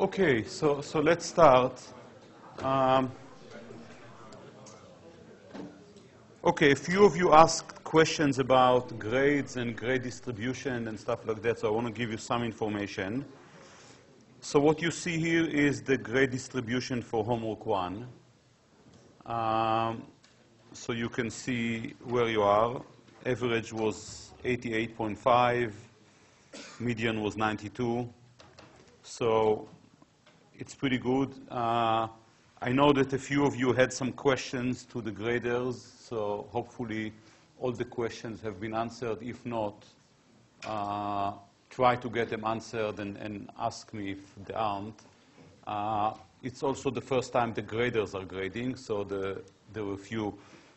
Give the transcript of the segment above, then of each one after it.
Okay, so, so let's start. Um, okay, a few of you asked questions about grades and grade distribution and stuff like that, so I want to give you some information. So what you see here is the grade distribution for homework one. Um, so you can see where you are. Average was 88.5, median was 92. So it's pretty good. Uh, I know that a few of you had some questions to the graders, so hopefully all the questions have been answered. If not, uh, try to get them answered and, and, ask me if they aren't. Uh, it's also the first time the graders are grading, so the, there were a few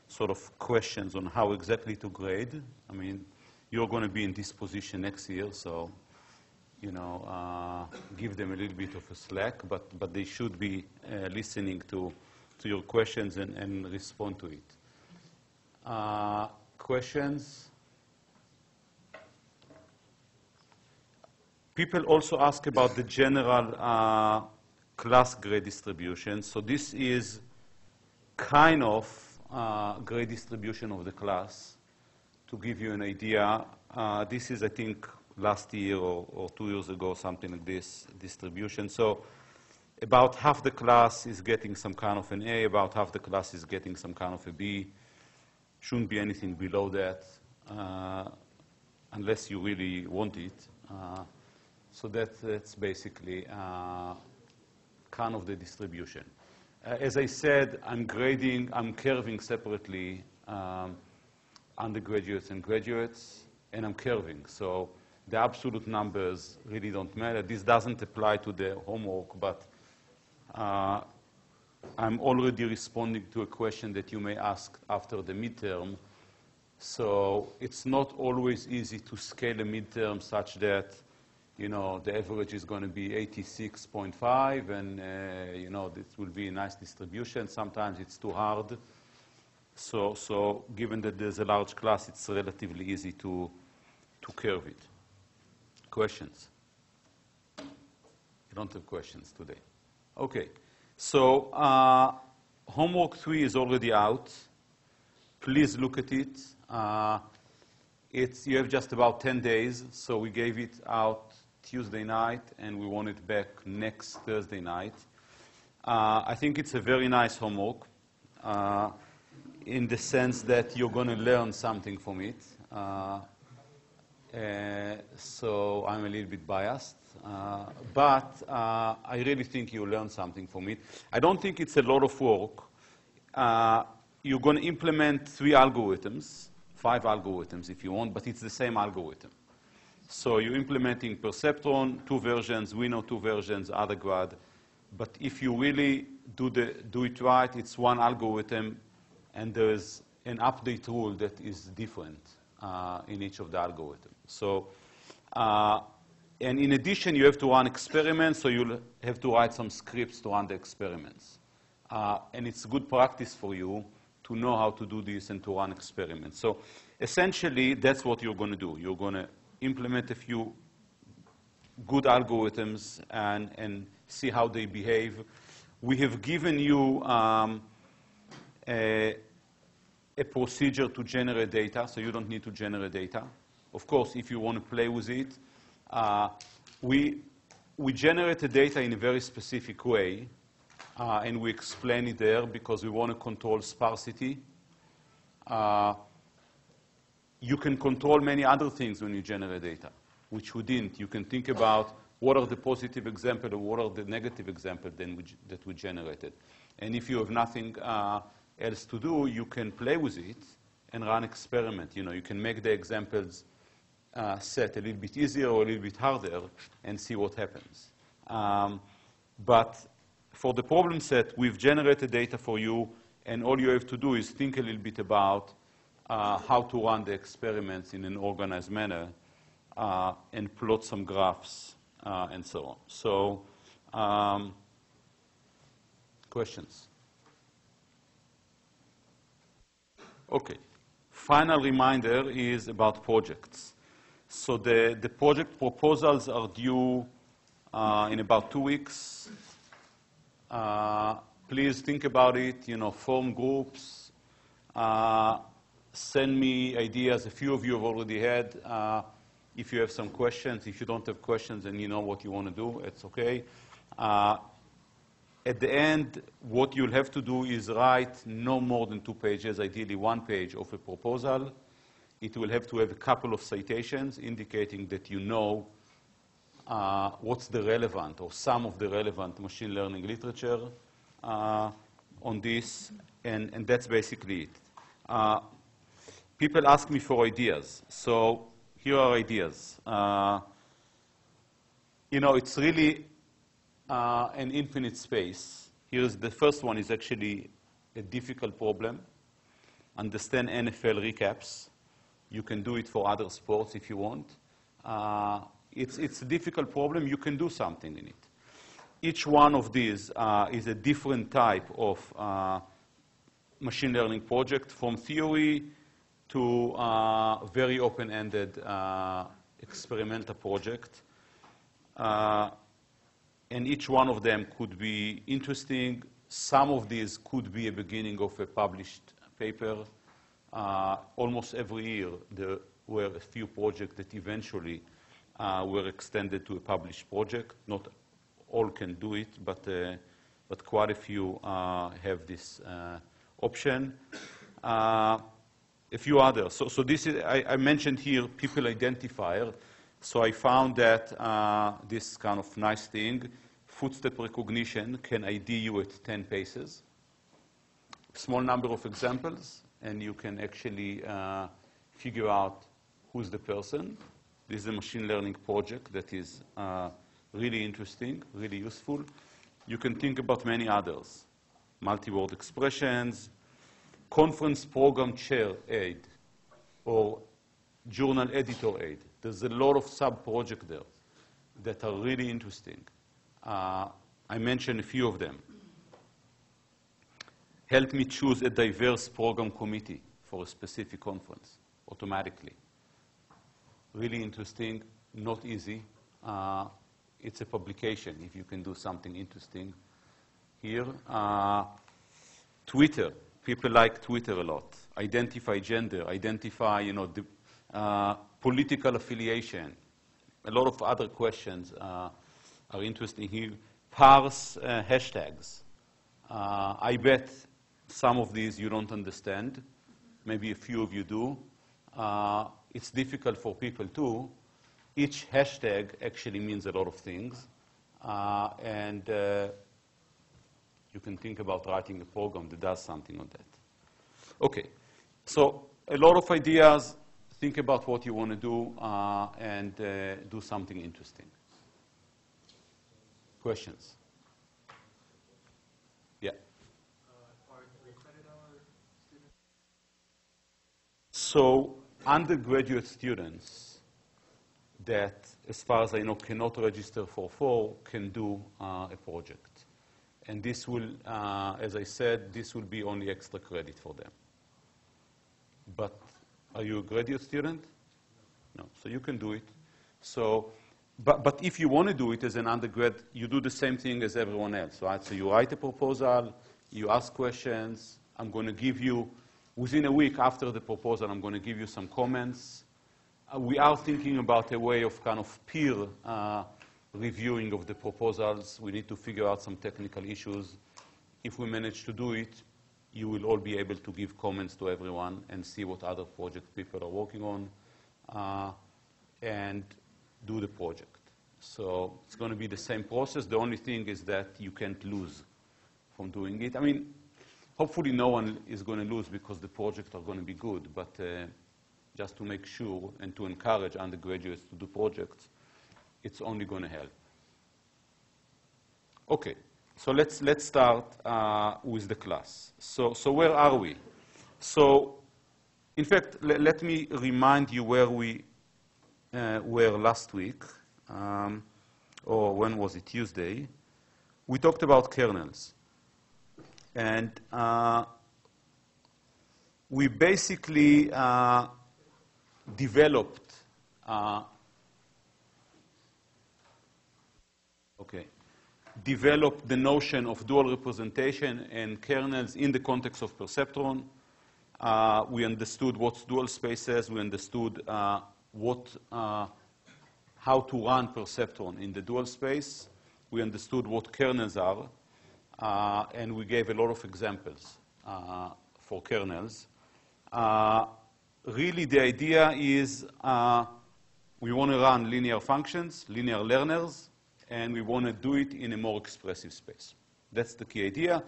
sort of questions on how exactly to grade. I mean, you're going to be in this position next year, so you know, uh, give them a little bit of a slack, but, but they should be uh, listening to, to your questions and, and respond to it. Uh, questions? People also ask about the general uh, class grade distribution. So this is kind of uh, grade distribution of the class. To give you an idea, uh, this is, I think, last year or, or, two years ago, something like this distribution. So about half the class is getting some kind of an A, about half the class is getting some kind of a B. Shouldn't be anything below that, uh, unless you really want it. Uh, so that, that's basically uh, kind of the distribution. Uh, as I said, I'm grading, I'm curving separately um, undergraduates and graduates, and I'm curving. So the absolute numbers really don't matter. This doesn't apply to the homework, but uh, I'm already responding to a question that you may ask after the midterm. So it's not always easy to scale a midterm such that, you know, the average is going to be 86.5 and, uh, you know, this will be a nice distribution. Sometimes it's too hard. So, so given that there's a large class, it's relatively easy to, to curve it. Questions? You don't have questions today. Okay. So uh, homework three is already out. Please look at it. Uh, it's, you have just about 10 days, so we gave it out Tuesday night, and we want it back next Thursday night. Uh, I think it's a very nice homework uh, in the sense that you're going to learn something from it. Uh, so I'm a little bit biased. Uh, but uh, I really think you learn something from it. I don't think it's a lot of work. You're going to implement three algorithms, five algorithms if you want, but it's the same algorithm. So you're implementing perceptron, two versions, Winnow two versions, AdaGrad. But if you really do, the, do it right, it's one algorithm, and there's an update rule that is different uh, in each of the algorithms. So, uh, and in addition, you have to run experiments, so you'll have to write some scripts to run the experiments. Uh, and it's good practice for you to know how to do this and to run experiments. So essentially, that's what you're going to do. You're going to implement a few good algorithms and, and see how they behave. We have given you um, a, a procedure to generate data, so you don't need to generate data. Of course, if you want to play with it, uh, we, we generate the data in a very specific way, uh, and we explain it there because we want to control sparsity. Uh, you can control many other things when you generate data, which we didn't. You can think about what are the positive examples and what are the negative examples that we generated. And if you have nothing uh, else to do, you can play with it and run experiment. You know, you can make the examples uh, set a little bit easier or a little bit harder and see what happens. Um, but for the problem set, we've generated data for you, and all you have to do is think a little bit about uh, how to run the experiments in an organized manner uh, and plot some graphs uh, and so on. So, um, questions? Okay. Final reminder is about projects. So the, the project proposals are due uh, in about two weeks. Uh, please think about it, you know, form groups, uh, send me ideas. A few of you have already had. Uh, if you have some questions, if you don't have questions and you know what you want to do, it's okay. Uh, at the end, what you'll have to do is write no more than two pages, ideally one page of a proposal. It will have to have a couple of citations indicating that you know uh, what's the relevant or some of the relevant machine learning literature uh, on this, and, and that's basically it. Uh, people ask me for ideas, so here are ideas. Uh, you know, it's really uh, an infinite space. Here's the first one is actually a difficult problem. Understand NFL recaps. You can do it for other sports if you want. Uh, it's, it's a difficult problem. You can do something in it. Each one of these uh, is a different type of uh, machine learning project from theory to uh, very open-ended uh, experimental project. Uh, and each one of them could be interesting. Some of these could be a beginning of a published paper. Uh, almost every year there were a few projects that eventually uh, were extended to a published project. Not all can do it, but, uh, but quite a few have this option. A few others. So, so this is, I, I mentioned here people identifier. So I found that uh, this kind of nice thing, footstep recognition can ID you at 10 paces. Small number of examples, and you can actually uh, figure out who's the person. This is a machine learning project that is uh, really interesting, really useful. You can think about many others. Multi-word expressions, conference program chair aid, or journal editor aid. There's a lot of sub-projects there that are really interesting. Uh, I mentioned a few of them. Help me choose a diverse program committee for a specific conference automatically. Really interesting, not easy. Uh, it's a publication if you can do something interesting here. Uh, Twitter, people like Twitter a lot. Identify gender, identify, you know, the, uh, political affiliation. A lot of other questions uh, are interesting here. Parse uh, hashtags. Uh, I bet some of these you don't understand. Maybe a few of you do. Uh, it's difficult for people too. Each hashtag actually means a lot of things. Uh, and you can think about writing a program that does something on that. Okay, so a lot of ideas. Think about what you want to do uh, and uh, do something interesting. Questions? So undergraduate students that, as far as I know, cannot register for four can do uh, a project. And this will, uh, as I said, this will be only extra credit for them. But are you a graduate student? No. So you can do it. So, but, but if you want to do it as an undergrad, you do the same thing as everyone else, right? So you write a proposal, you ask questions. I'm going to give you, within a week after the proposal, I'm going to give you some comments. Uh, we are thinking about a way of kind of peer uh, reviewing of the proposals. We need to figure out some technical issues. If we manage to do it, you will all be able to give comments to everyone and see what other project people are working on uh, and do the project. So it's going to be the same process. The only thing is that you can't lose from doing it. I mean, hopefully no one is going to lose because the projects are going to be good, but uh, just to make sure and to encourage undergraduates to do projects, it's only going to help. Okay, so let's, let's start uh, with the class. So, so where are we? So, in fact, let me remind you where we uh, were last week, um, or when was it, Tuesday. We talked about kernels. And uh, we basically uh, developed uh, developed the notion of dual representation and kernels in the context of perceptron. Uh, we understood what dual spaces. We understood uh, what, uh, how to run perceptron in the dual space. We understood what kernels are, and we gave a lot of examples uh, for kernels. Uh, really, the idea is we want to run linear functions, linear learners, and we want to do it in a more expressive space. That's the key idea.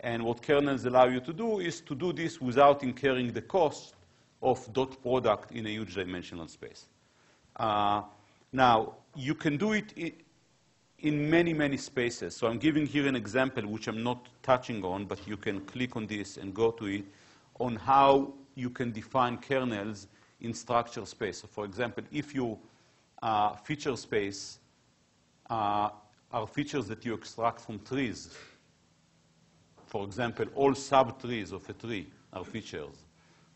And what kernels allow you to do is to do this without incurring the cost of dot product in a huge dimensional space. Uh, now, you can do it in many, many spaces. So I'm giving here an example which I'm not touching on, but you can click on this and go to it on how you can define kernels in structure space. So for example, if your uh, feature space uh, are features that you extract from trees, for example, all subtrees of a tree are features.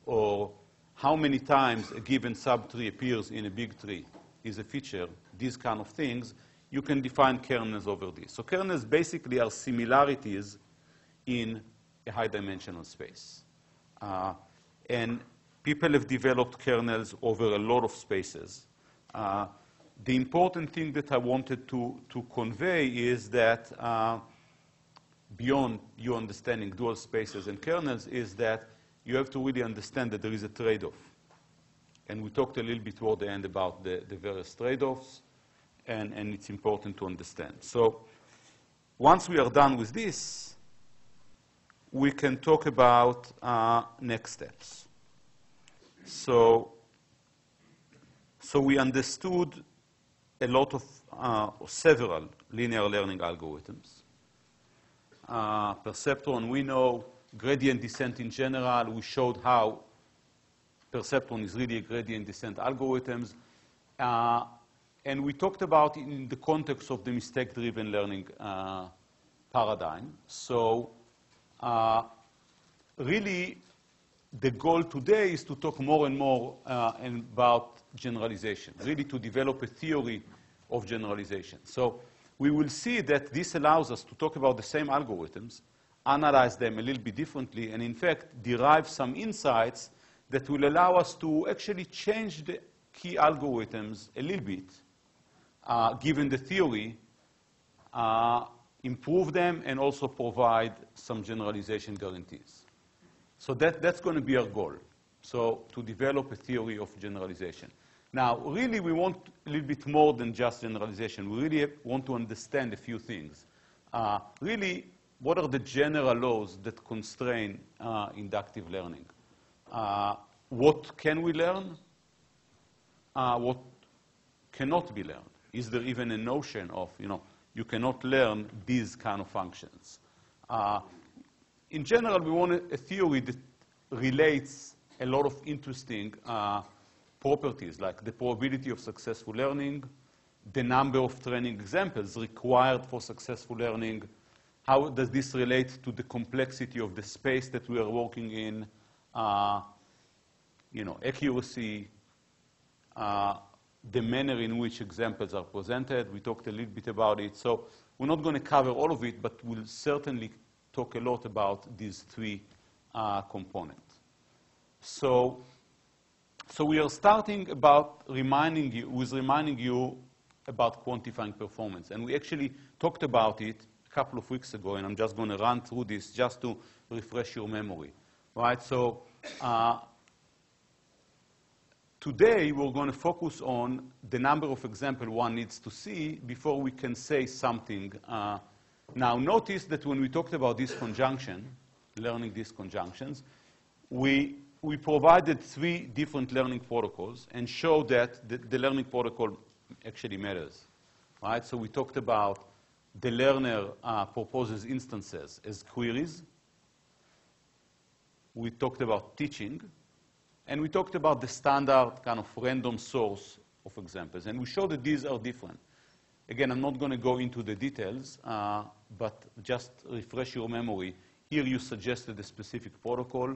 Or how many times a given subtree appears in a big tree is a feature, these kind of things, you can define kernels over this. So kernels basically are similarities in a high-dimensional space. Uh, and people have developed kernels over a lot of spaces. Uh, the important thing that I wanted to, to convey is that uh, beyond you understanding dual spaces and kernels is that you have to really understand that there is a trade-off. And we talked a little bit toward the end about the, the various trade-offs, and, and it's important to understand. So once we are done with this, we can talk about uh, next steps. So, so we understood a lot of, uh, several linear learning algorithms uh, perceptron, Winnow gradient descent in general. We showed how perceptron is really a gradient descent algorithms. Uh, and we talked about in the context of the mistake-driven learning uh, paradigm. So uh, really, the goal today is to talk more and more uh, about generalization, really to develop a theory of generalization. So we will see that this allows us to talk about the same algorithms, analyze them a little bit differently, and in fact derive some insights that will allow us to actually change the key algorithms a little bit, uh, given the theory, uh, improve them, and also provide some generalization guarantees. So that, that's going to be our goal. So to develop a theory of generalization. Now, really, we want a little bit more than just generalization. We really want to understand a few things. Uh, really, what are the general laws that constrain uh, inductive learning? Uh, what can we learn? Uh, what cannot be learned? Is there even a notion of, you know, you cannot learn these kind of functions? Uh, in general, we want a, a, theory that relates a lot of interesting uh, properties like the probability of successful learning, the number of training examples required for successful learning, how does this relate to the complexity of the space that we are working in, uh, you know, accuracy, uh, the manner in which examples are presented. We talked a little bit about it. So we're not going to cover all of it, but we'll certainly talk a lot about these three uh, components. So so we are starting about reminding you, with reminding you about quantifying performance. And we actually talked about it a couple of weeks ago, and I'm just going to run through this just to refresh your memory. Right? So uh, today we're going to focus on the number of examples one needs to see before we can say something. Uh, now notice that when we talked about this conjunction, learning these conjunctions, we we provided three different learning protocols and showed that the, the, learning protocol actually matters. Right? So we talked about the learner uh, proposes instances as queries. We talked about teaching. And we talked about the standard kind of random source of examples. And we showed that these are different. Again, I'm not going to go into the details, uh, but just refresh your memory. Here you suggested a specific protocol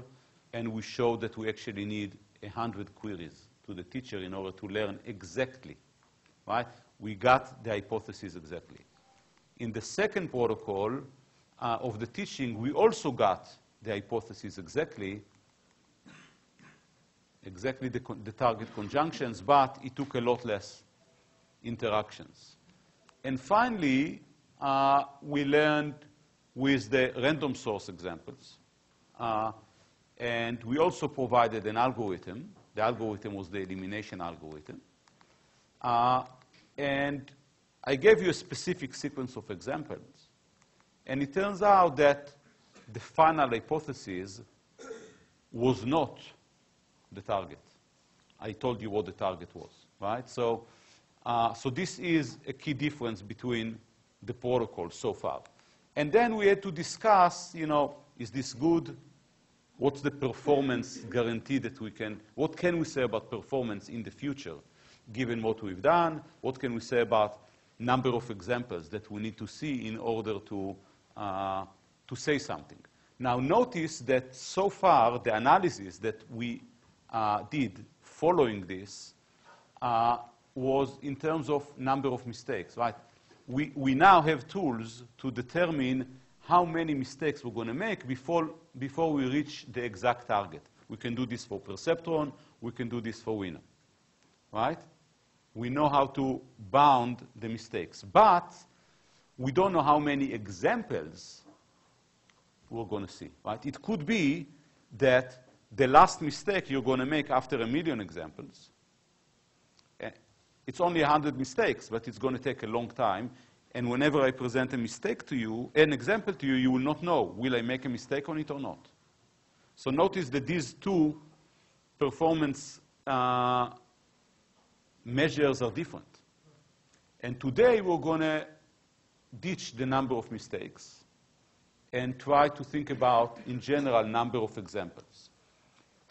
and we show that we actually need 100 queries to the teacher in order to learn exactly, right? We got the hypothesis exactly. in the second protocol uh, of the teaching, we also got the hypothesis exactly, exactly the, the target conjunctions, but it took a lot less interactions. And finally, uh, we learned with the random source examples. Uh, and we also provided an algorithm. The algorithm was the elimination algorithm. Uh, and I gave you a specific sequence of examples. And it turns out that the final hypothesis was not the target. I told you what the target was, right? So, uh, so this is a key difference between the protocols so far. And then we had to discuss, you know, is this good? What's the performance guarantee that we can, what can we say about performance in the future, given what we've done? What can we say about number of examples that we need to see in order to, uh, to say something? Now, notice that so far, the analysis that we uh, did following this uh, was in terms of number of mistakes, right? We, we now have tools to determine how many mistakes we're going to make before, before we reach the exact target. We can do this for perceptron. We can do this for Winnow, right? We know how to bound the mistakes. But we don't know how many examples we're going to see, right? It could be that the last mistake you're going to make after a million examples, eh, it's only 100 mistakes, but it's going to take a long time. And whenever I present a mistake to you, an example to you, you will not know, will I make a mistake on it or not? So notice that these two performance uh, measures are different. And today we're going to ditch the number of mistakes and try to think about, in general, number of examples.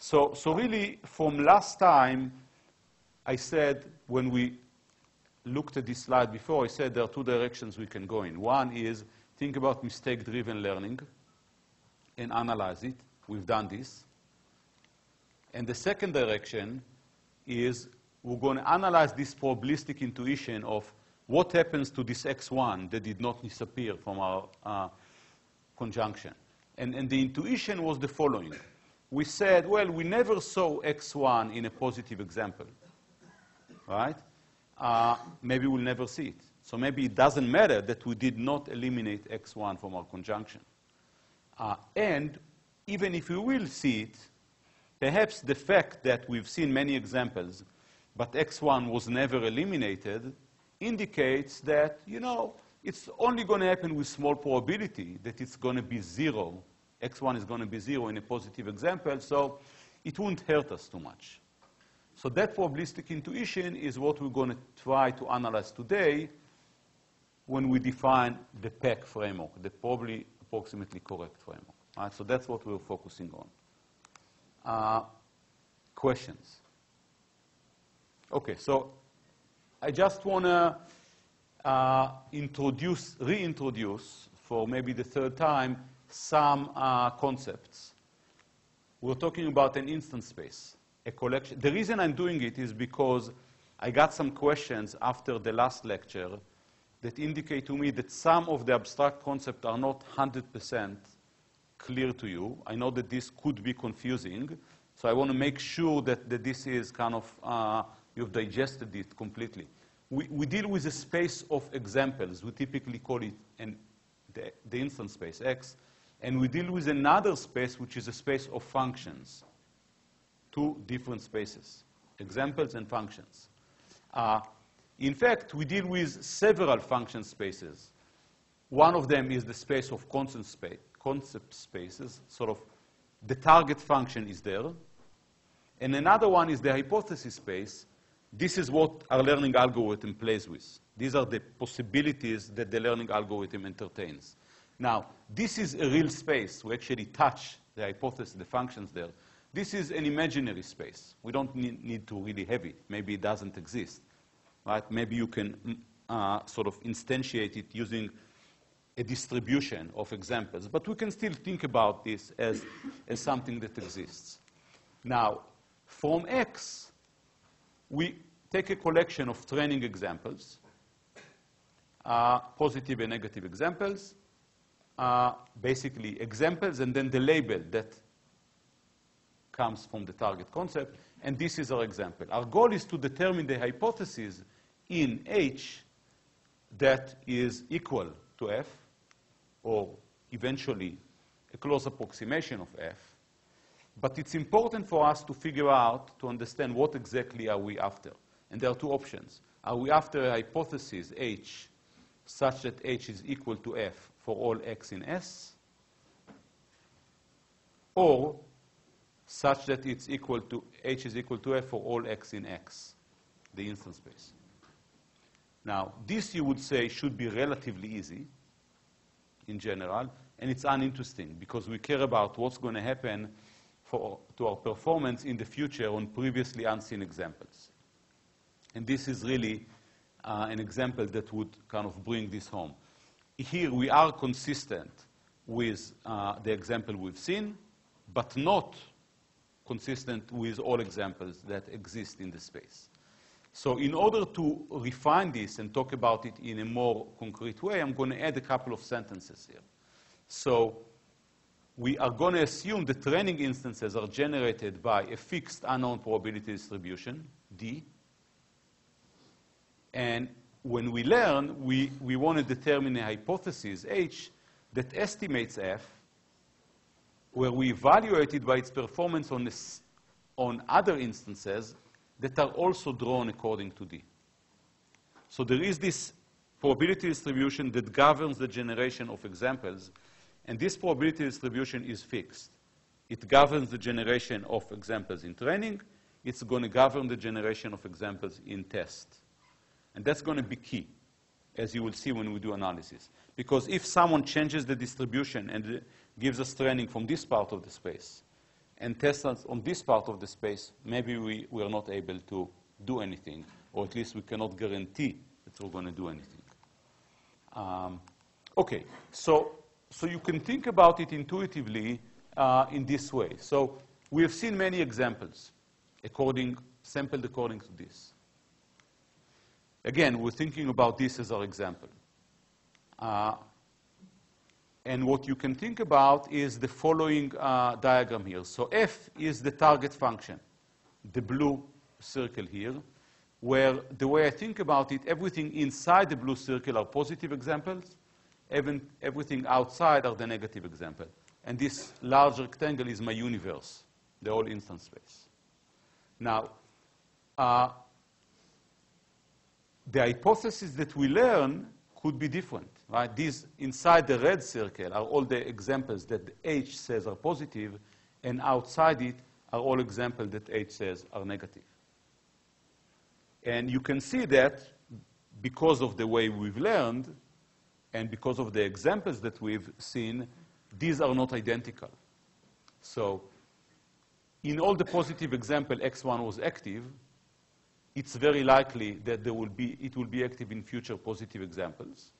So, so really, from last time, I said when we looked at this slide before, I said there are two directions we can go in. One is think about mistake-driven learning and analyze it. We've done this. And the second direction is we're going to analyze this probabilistic intuition of what happens to this X1 that did not disappear from our uh, conjunction. And, and the intuition was the following. We said, well, we never saw X1 in a positive example, right? Uh, maybe we'll never see it. So maybe it doesn't matter that we did not eliminate X1 from our conjunction. Uh, and even if we will see it, perhaps the fact that we've seen many examples, but X1 was never eliminated, indicates that, you know, it's only going to happen with small probability that it's going to be zero. X1 is going to be zero in a positive example, so it won't hurt us too much. So that probabilistic intuition is what we're going to try to analyze today when we define the PAC framework, the probably approximately correct framework. Right? So that's what we're focusing on. Uh, questions? Okay, so I just want to uh, introduce, reintroduce, for maybe the third time, some uh, concepts. We're talking about an instance space a collection. The reason I'm doing it is because I got some questions after the last lecture that indicate to me that some of the abstract concepts are not 100% clear to you. I know that this could be confusing, so I want to make sure that, that this is kind of, uh, you've digested it completely. We, we deal with a space of examples. We typically call it an, the, the instance space, X. And we deal with another space, which is a space of functions two different spaces, examples and functions. Uh, in fact, we deal with several function spaces. One of them is the space of concept, space, concept spaces, sort of the target function is there. And another one is the hypothesis space. This is what our learning algorithm plays with. These are the possibilities that the learning algorithm entertains. Now, this is a real space. We actually touch the hypothesis, the functions there. This is an imaginary space. We don't need, need to really have it. Maybe it doesn't exist. Right? Maybe you can mm, uh, sort of instantiate it using a distribution of examples. But we can still think about this as, as something that exists. Now, from X, we take a collection of training examples. uh, positive and negative examples, uh, basically examples, and then the label that comes from the target concept. And this is our example. Our goal is to determine the hypothesis in H that is equal to F, or eventually a close approximation of F. But it's important for us to figure out, to understand what exactly are we after. And there are two options. Are we after a hypothesis, H, such that H is equal to F for all x in S? Or such that it's equal to, H is equal to F for all x in X, the instance space. Now, this you would say should be relatively easy in general, and it's uninteresting because we care about what's going to happen for, to our performance in the future on previously unseen examples. And this is really uh, an example that would kind of bring this home. Here we are consistent with uh, the example we've seen, but not consistent with all examples that exist in the space. So in order to refine this and talk about it in a more concrete way, I'm going to add a couple of sentences here. So we are going to assume the training instances are generated by a fixed unknown probability distribution, D. And when we learn, we, we want to determine a hypothesis, H, that estimates F, where we evaluate it by its performance on, this, on other instances that are also drawn according to D. So there is this probability distribution that governs the generation of examples, and this probability distribution is fixed. It governs the generation of examples in training. It's going to govern the generation of examples in test. And that's going to be key, as you will see when we do analysis. Because if someone changes the distribution and gives us training from this part of the space, and test us on this part of the space, maybe we, we are not able to do anything, or at least we cannot guarantee that we're going to do anything. Um, okay, so, so you can think about it intuitively uh, in this way. So we have seen many examples according, sampled according to this. Again, we're thinking about this as our example. Uh, and what you can think about is the following uh, diagram here. So f is the target function, the blue circle here, where the way I think about it, everything inside the blue circle are positive examples, even everything outside are the negative example. And this large rectangle is my universe, the whole instance space. Now, uh, the hypothesis that we learn could be different. Right? These inside the red circle are all the examples that H says are positive, and outside it are all examples that H says are negative. And you can see that because of the way we've learned and because of the examples that we've seen, these are not identical. So in all the positive example, X1 was active, it's very likely that there will be, it will be active in future positive examples,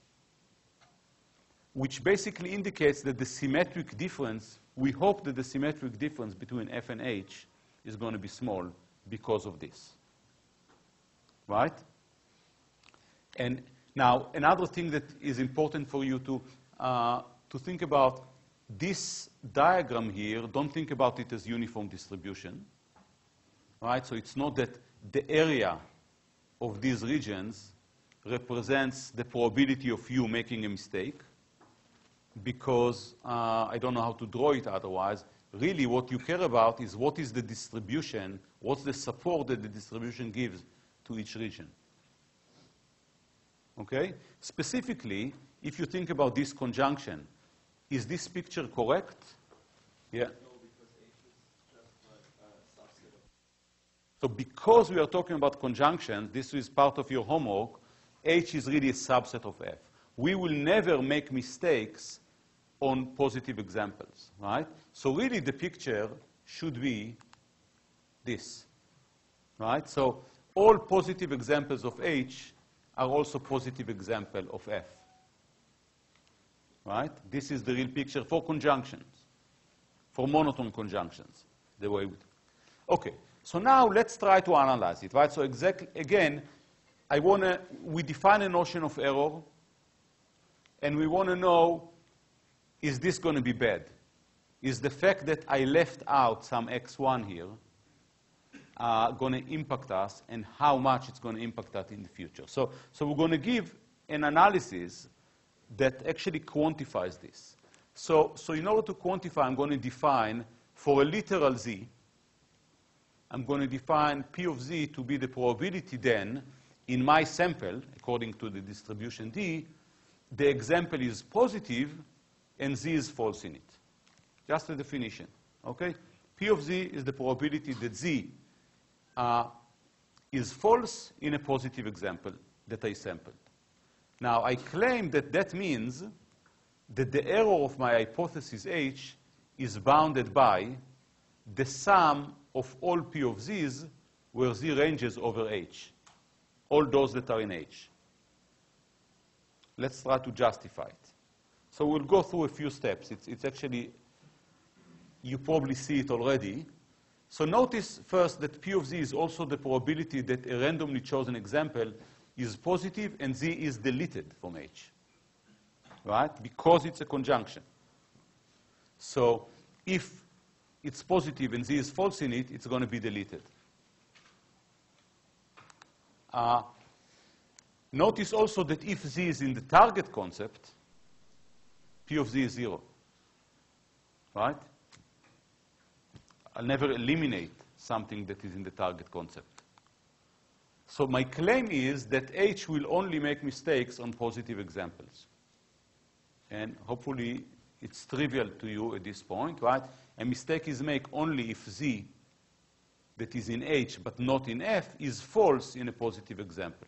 which basically indicates that the symmetric difference, we hope that the symmetric difference between F and H is going to be small because of this. Right? And now, another thing that is important for you to, uh, to think about, this diagram here, don't think about it as uniform distribution. Right? So it's not that the area of these regions represents the probability of you making a mistake because uh, I don't know how to draw it otherwise. Really, what you care about is what is the distribution, what's the support that the distribution gives to each region. Okay? Specifically, if you think about this conjunction, is this picture correct? Yeah. So because we are talking about conjunctions, this is part of your homework, H is really a subset of F. We will never make mistakes on positive examples, right? So really the picture should be this, right? So all positive examples of H are also positive example of F, right? This is the real picture for conjunctions, for monotone conjunctions, the way we, okay. So now let's try to analyze it, right? So exactly, again, I want to, we define a notion of error and we want to know, is this going to be bad? Is the fact that I left out some x1 here uh, going to impact us and how much it's going to impact us in the future? So, so we're going to give an analysis that actually quantifies this. So, so in order to quantify, I'm going to define for a literal z, I'm going to define P of z to be the probability then in my sample, according to the distribution D, the example is positive and z is false in it. Just a definition, okay? P of z is the probability that z uh, is false in a positive example that I sampled. Now, I claim that that means that the error of my hypothesis H is bounded by the sum of all P of z's where z ranges over H, all those that are in H. Let's try to justify it. So we'll go through a few steps. It's, it's actually, you probably see it already. So notice first that P of z is also the probability that a randomly chosen example is positive and z is deleted from H, right? Because it's a conjunction. So if it's positive and z is false in it, it's going to be deleted. Uh, notice also that if z is in the target concept, p of z is 0. Right? I'll never eliminate something that is in the target concept. So my claim is that H will only make mistakes on positive examples. And hopefully it's trivial to you at this point, right? A mistake is made only if Z that is in H but not in F is false in a positive example.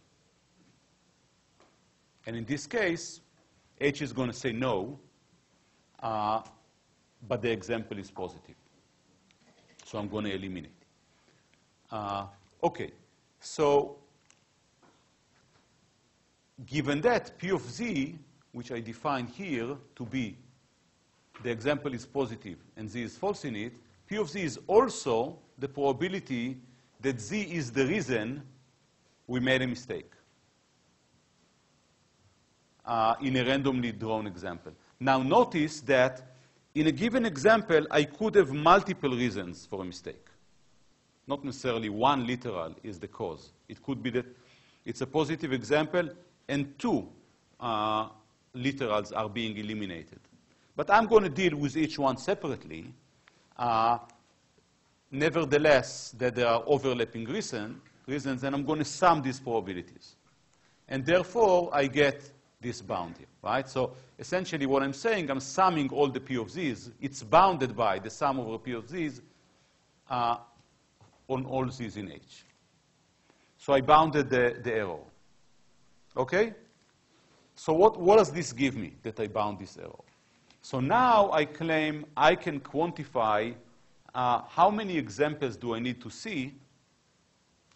And in this case, H is going to say no, uh, but the example is positive. So I'm going to eliminate. Uh, okay, so given that P of Z, which I define here to be the example is positive and z is false in it, P of z is also the probability that z is the reason we made a mistake uh, in a randomly drawn example. Now notice that in a given example, I could have multiple reasons for a mistake. Not necessarily one literal is the cause. It could be that it's a positive example and two uh, literals are being eliminated. But I'm going to deal with each one separately. Uh, nevertheless, that there are overlapping reason, reasons, and I'm going to sum these probabilities. And therefore, I get this bound here, right? So essentially what I'm saying, I'm summing all the P of Z's. It's bounded by the sum over P of Z's uh, on all Z's in H. So I bounded the, the error. Okay? So what, what does this give me, that I bound this error? So now I claim I can quantify uh, how many examples do I need to see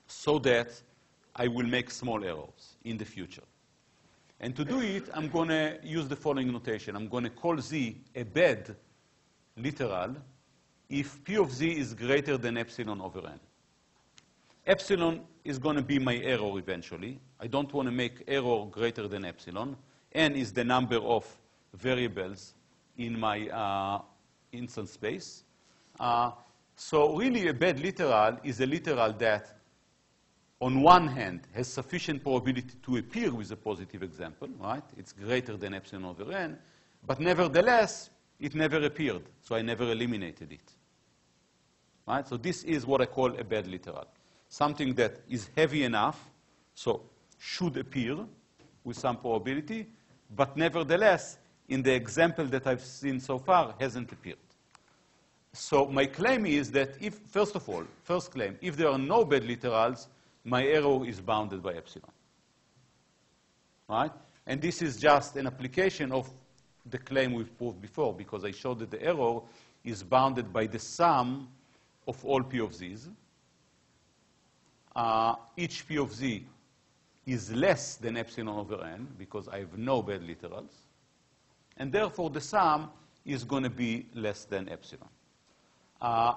so that I will make small errors in the future. And to do it, I'm going to use the following notation. I'm going to call z a bad literal if p of z is greater than epsilon over n. Epsilon is going to be my error eventually. I don't want to make error greater than epsilon. n is the number of variables in my uh, instance space. Uh, so really a bad literal is a literal that on one hand has sufficient probability to appear with a positive example, right? It's greater than epsilon over n, but nevertheless, it never appeared, so I never eliminated it. Right? So this is what I call a bad literal. Something that is heavy enough, so should appear with some probability, but nevertheless in the example that I've seen so far hasn't appeared. So my claim is that if, first of all, first claim, if there are no bad literals, my error is bounded by epsilon. Right? And this is just an application of the claim we've proved before, because I showed that the error is bounded by the sum of all P of z's. Uh, each P of z is less than epsilon over n, because I have no bad literals and therefore the sum is going to be less than epsilon. Uh,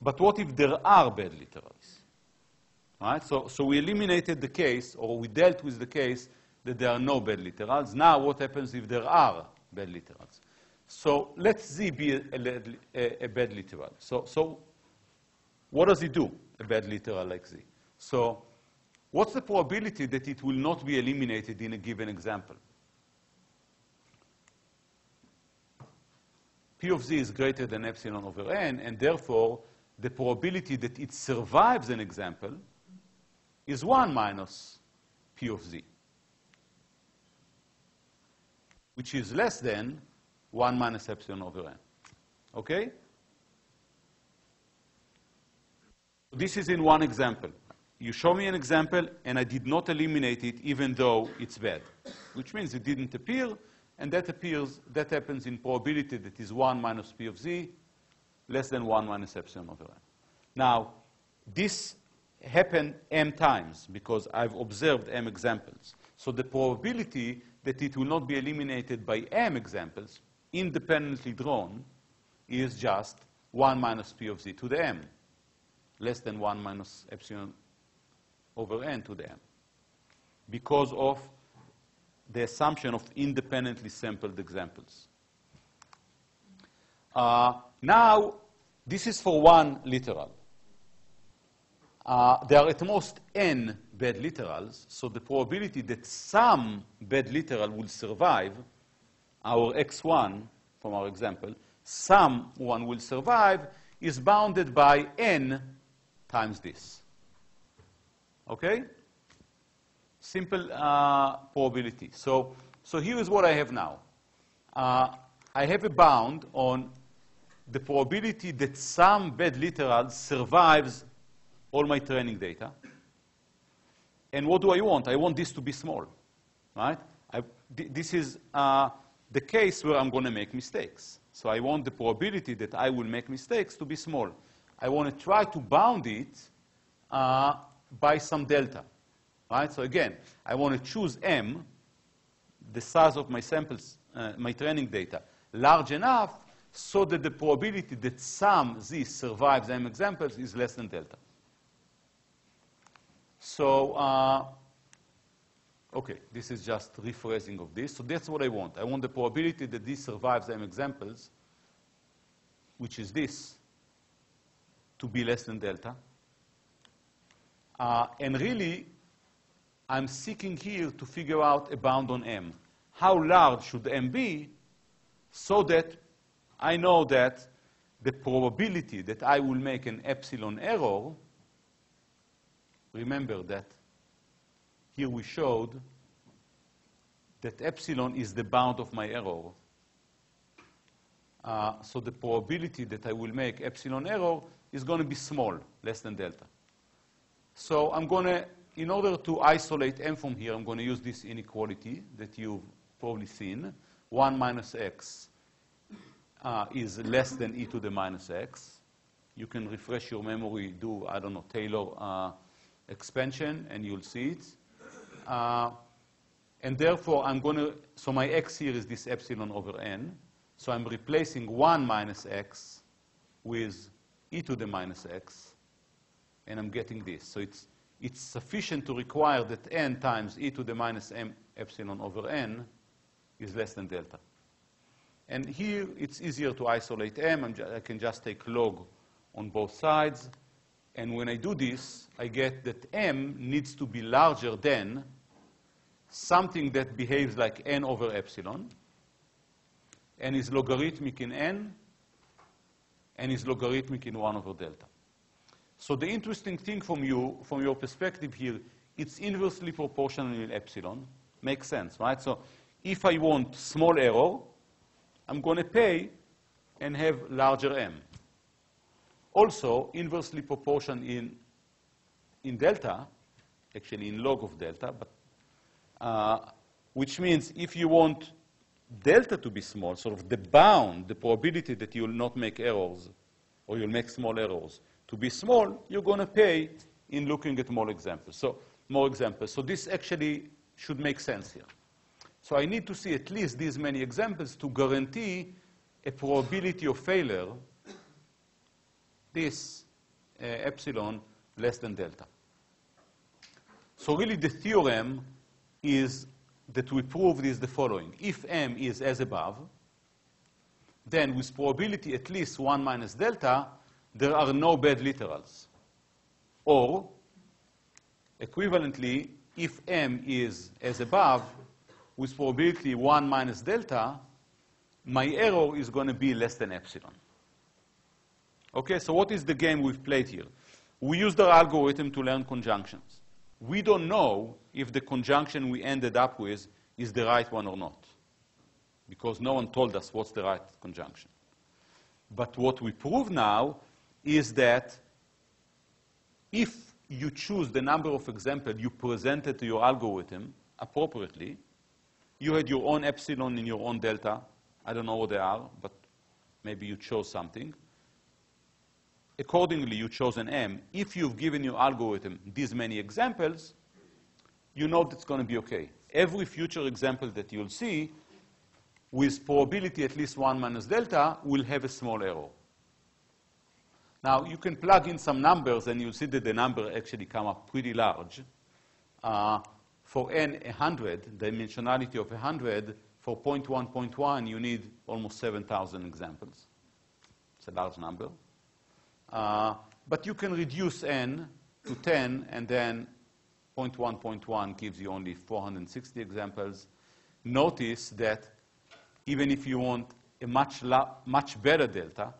but what if there are bad literals? Right? So, so we eliminated the case, or we dealt with the case, that there are no bad literals. Now, what happens if there are bad literals? So let Z be a, a, a, bad literal. So, so what does it do, a bad literal like Z? So what's the probability that it will not be eliminated in a given example? P of Z is greater than epsilon over n, and therefore the probability that it survives an example is 1 minus P of Z, which is less than 1 minus epsilon over n. Okay? This is in one example. You show me an example, and I did not eliminate it even though it's bad, which means it didn't appear, and that appears, that happens in probability that is 1 minus P of Z, less than 1 minus epsilon over n. Now, this happened m times because I've observed m examples. So the probability that it will not be eliminated by m examples, independently drawn, is just 1 minus p of z to the m, less than 1 minus epsilon over n to the m, because of the assumption of independently sampled examples. Uh, now, this is for one literal. Uh, there are at most n bad literals, so the probability that some bad literal will survive, our x1 from our example, some one will survive, is bounded by n times this. Okay? Simple uh, probability. So, so here is what I have now. Uh, I have a bound on the probability that some bad literal survives all my training data. And what do I want? I want this to be small, right? I, this is uh, the case where I'm going to make mistakes. So I want the probability that I will make mistakes to be small. I want to try to bound it uh, by some delta, right? So again, I want to choose m, the size of my samples, uh, my training data, large enough so that the probability that some z survives m examples is less than delta. So, uh, okay, this is just rephrasing of this. So that's what I want. I want the probability that this survives M examples, which is this, to be less than delta. Uh, and really, I'm seeking here to figure out a bound on M. How large should M be so that I know that the probability that I will make an epsilon error remember that here we showed that epsilon is the bound of my error. Uh, so the probability that I will make epsilon error is going to be small, less than delta. So I'm going to, in order to isolate m from here, I'm going to use this inequality that you've probably seen. 1 minus x uh, is less than e to the minus x. You can refresh your memory, do, I don't know, Taylor uh, expansion, and you'll see it. Uh, and therefore, I'm going to, so my x here is this epsilon over n. So I'm replacing 1 minus x with e to the minus x, and I'm getting this. So it's, it's sufficient to require that n times e to the minus m epsilon over n is less than delta. And here, it's easier to isolate m. I can just take log on both sides. And when I do this, I get that m needs to be larger than something that behaves like n over epsilon, and is logarithmic in n, and is logarithmic in 1 over delta. So the interesting thing from you, from your perspective here, it's inversely proportional in epsilon. Makes sense, right? So if I want small error, I'm going to pay and have larger m also inversely proportional in, in delta, actually in log of delta, but, uh, which means if you want delta to be small, sort of the bound, the probability that you'll not make errors or you'll make small errors to be small, you're going to pay in looking at more examples. So more examples. So this actually should make sense here. So I need to see at least these many examples to guarantee a probability of failure this uh, epsilon less than delta. So really the theorem is that we proved is the following. If m is as above, then with probability at least 1 minus delta, there are no bad literals. Or, equivalently, if m is as above, with probability 1 minus delta, my error is going to be less than epsilon. Okay, so what is the game we've played here? We used our algorithm to learn conjunctions. We don't know if the conjunction we ended up with is the right one or not, because no one told us what's the right conjunction. But what we prove now is that if you choose the number of examples you presented to your algorithm appropriately, you had your own epsilon and your own delta. I don't know what they are, but maybe you chose something accordingly you chose an M. If you've given your algorithm these many examples, you know that's going to be okay. Every future example that you'll see with probability at least 1 minus delta will have a small error. Now, you can plug in some numbers, and you'll see that the number actually come up pretty large. Uh, for n 100, dimensionality of 100, for 0.1, 0.1, you need almost 7,000 examples. It's a large number. Uh, but you can reduce n to 10, and then 0.1, 0.1 gives you only 460 examples. Notice that even if you want a much, much better delta,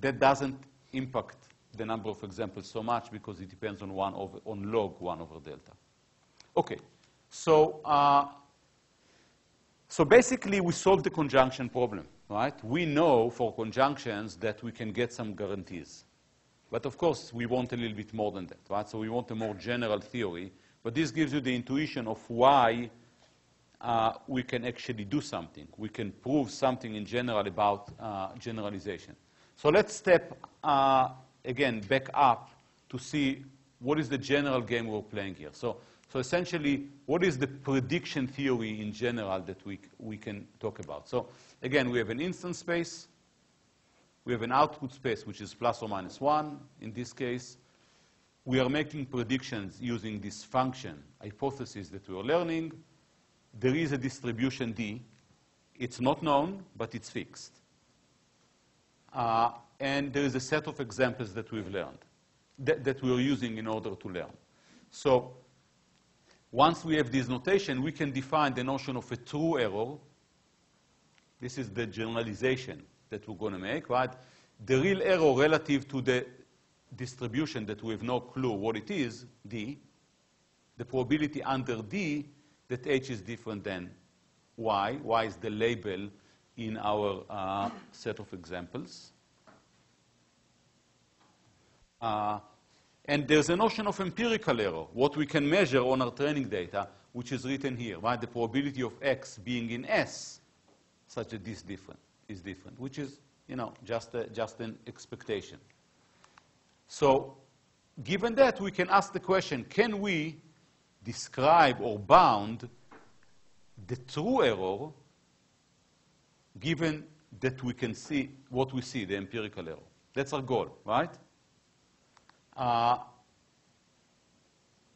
that doesn't impact the number of examples so much because it depends on, one over, on log 1 over delta. Okay, so, uh, so basically we solved the conjunction problem right? We know for conjunctions that we can get some guarantees. But of course, we want a little bit more than that, right? So we want a more general theory. But this gives you the intuition of why uh, we can actually do something. We can prove something in general about uh, generalization. So let's step, uh, again, back up to see what is the general game we're playing here. So so essentially, what is the prediction theory in general that we, we can talk about? So again, we have an instance space. We have an output space, which is plus or minus 1 in this case. We are making predictions using this function hypothesis that we are learning. There is a distribution D. It's not known, but it's fixed. Uh, and there is a set of examples that we've learned, that, that we're using in order to learn. So once we have this notation, we can define the notion of a true error. This is the generalization that we're going to make, right? The real error relative to the distribution that we have no clue what it is, D, the probability under D that H is different than Y. Y is the label in our uh, set of examples. Uh, and there's a notion of empirical error, what we can measure on our training data, which is written here, right? The probability of X being in S such that this different, is different, which is, you know, just, a, just an expectation. So given that, we can ask the question, can we describe or bound the true error given that we can see what we see, the empirical error? That's our goal, right? Uh,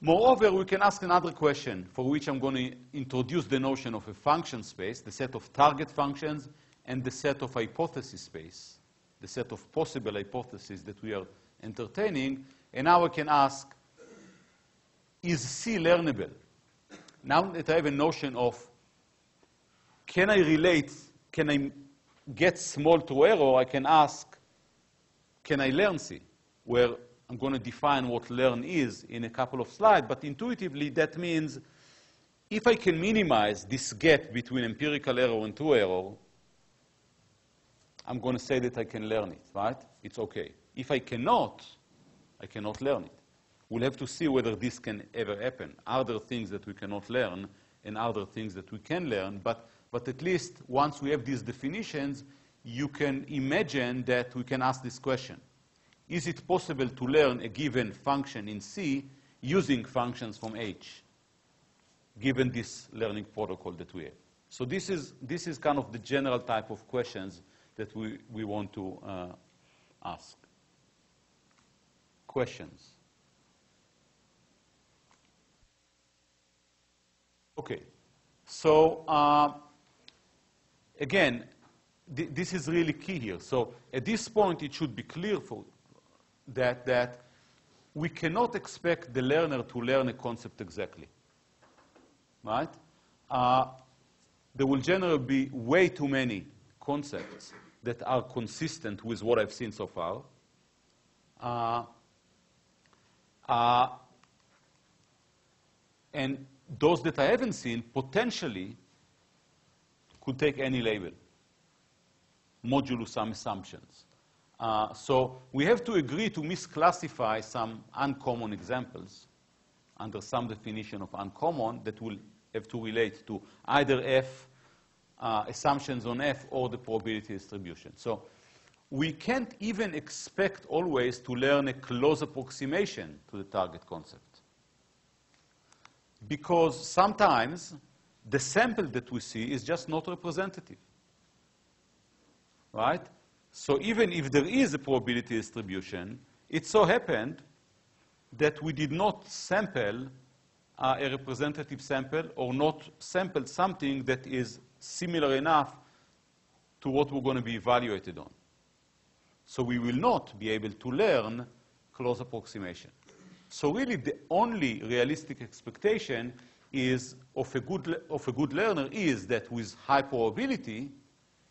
moreover, we can ask another question for which I'm going to introduce the notion of a function space, the set of target functions, and the set of hypothesis space, the set of possible hypotheses that we are entertaining. And now I can ask, is C learnable? Now that I have a notion of, can I relate, can I get small to error, I can ask, can I learn C? Where I'm going to define what learn is in a couple of slides, but intuitively that means if I can minimize this gap between empirical error and true error, I'm going to say that I can learn it, right? It's okay. If I cannot, I cannot learn it. We'll have to see whether this can ever happen. Are there things that we cannot learn and are there things that we can learn? But, but at least once we have these definitions, you can imagine that we can ask this question is it possible to learn a given function in C using functions from H, given this learning protocol that we have? So this is, this is kind of the general type of questions that we, we want to uh, ask. Questions? Okay. So uh, again, th this is really key here. So at this point, it should be clear for that, that we cannot expect the learner to learn a concept exactly, right? Uh, there will generally be way too many concepts that are consistent with what I've seen so far. Uh, uh, and those that I haven't seen potentially could take any label, modulus some assumptions. Uh, so we have to agree to misclassify some uncommon examples under some definition of uncommon that will have to relate to either F, uh, assumptions on F, or the probability distribution. So we can't even expect always to learn a close approximation to the target concept. Because sometimes the sample that we see is just not representative. Right? So even if there is a probability distribution, it so happened that we did not sample uh, a representative sample or not sample something that is similar enough to what we're going to be evaluated on. So we will not be able to learn close approximation. So really the only realistic expectation is of a good, of a good learner is that with high probability,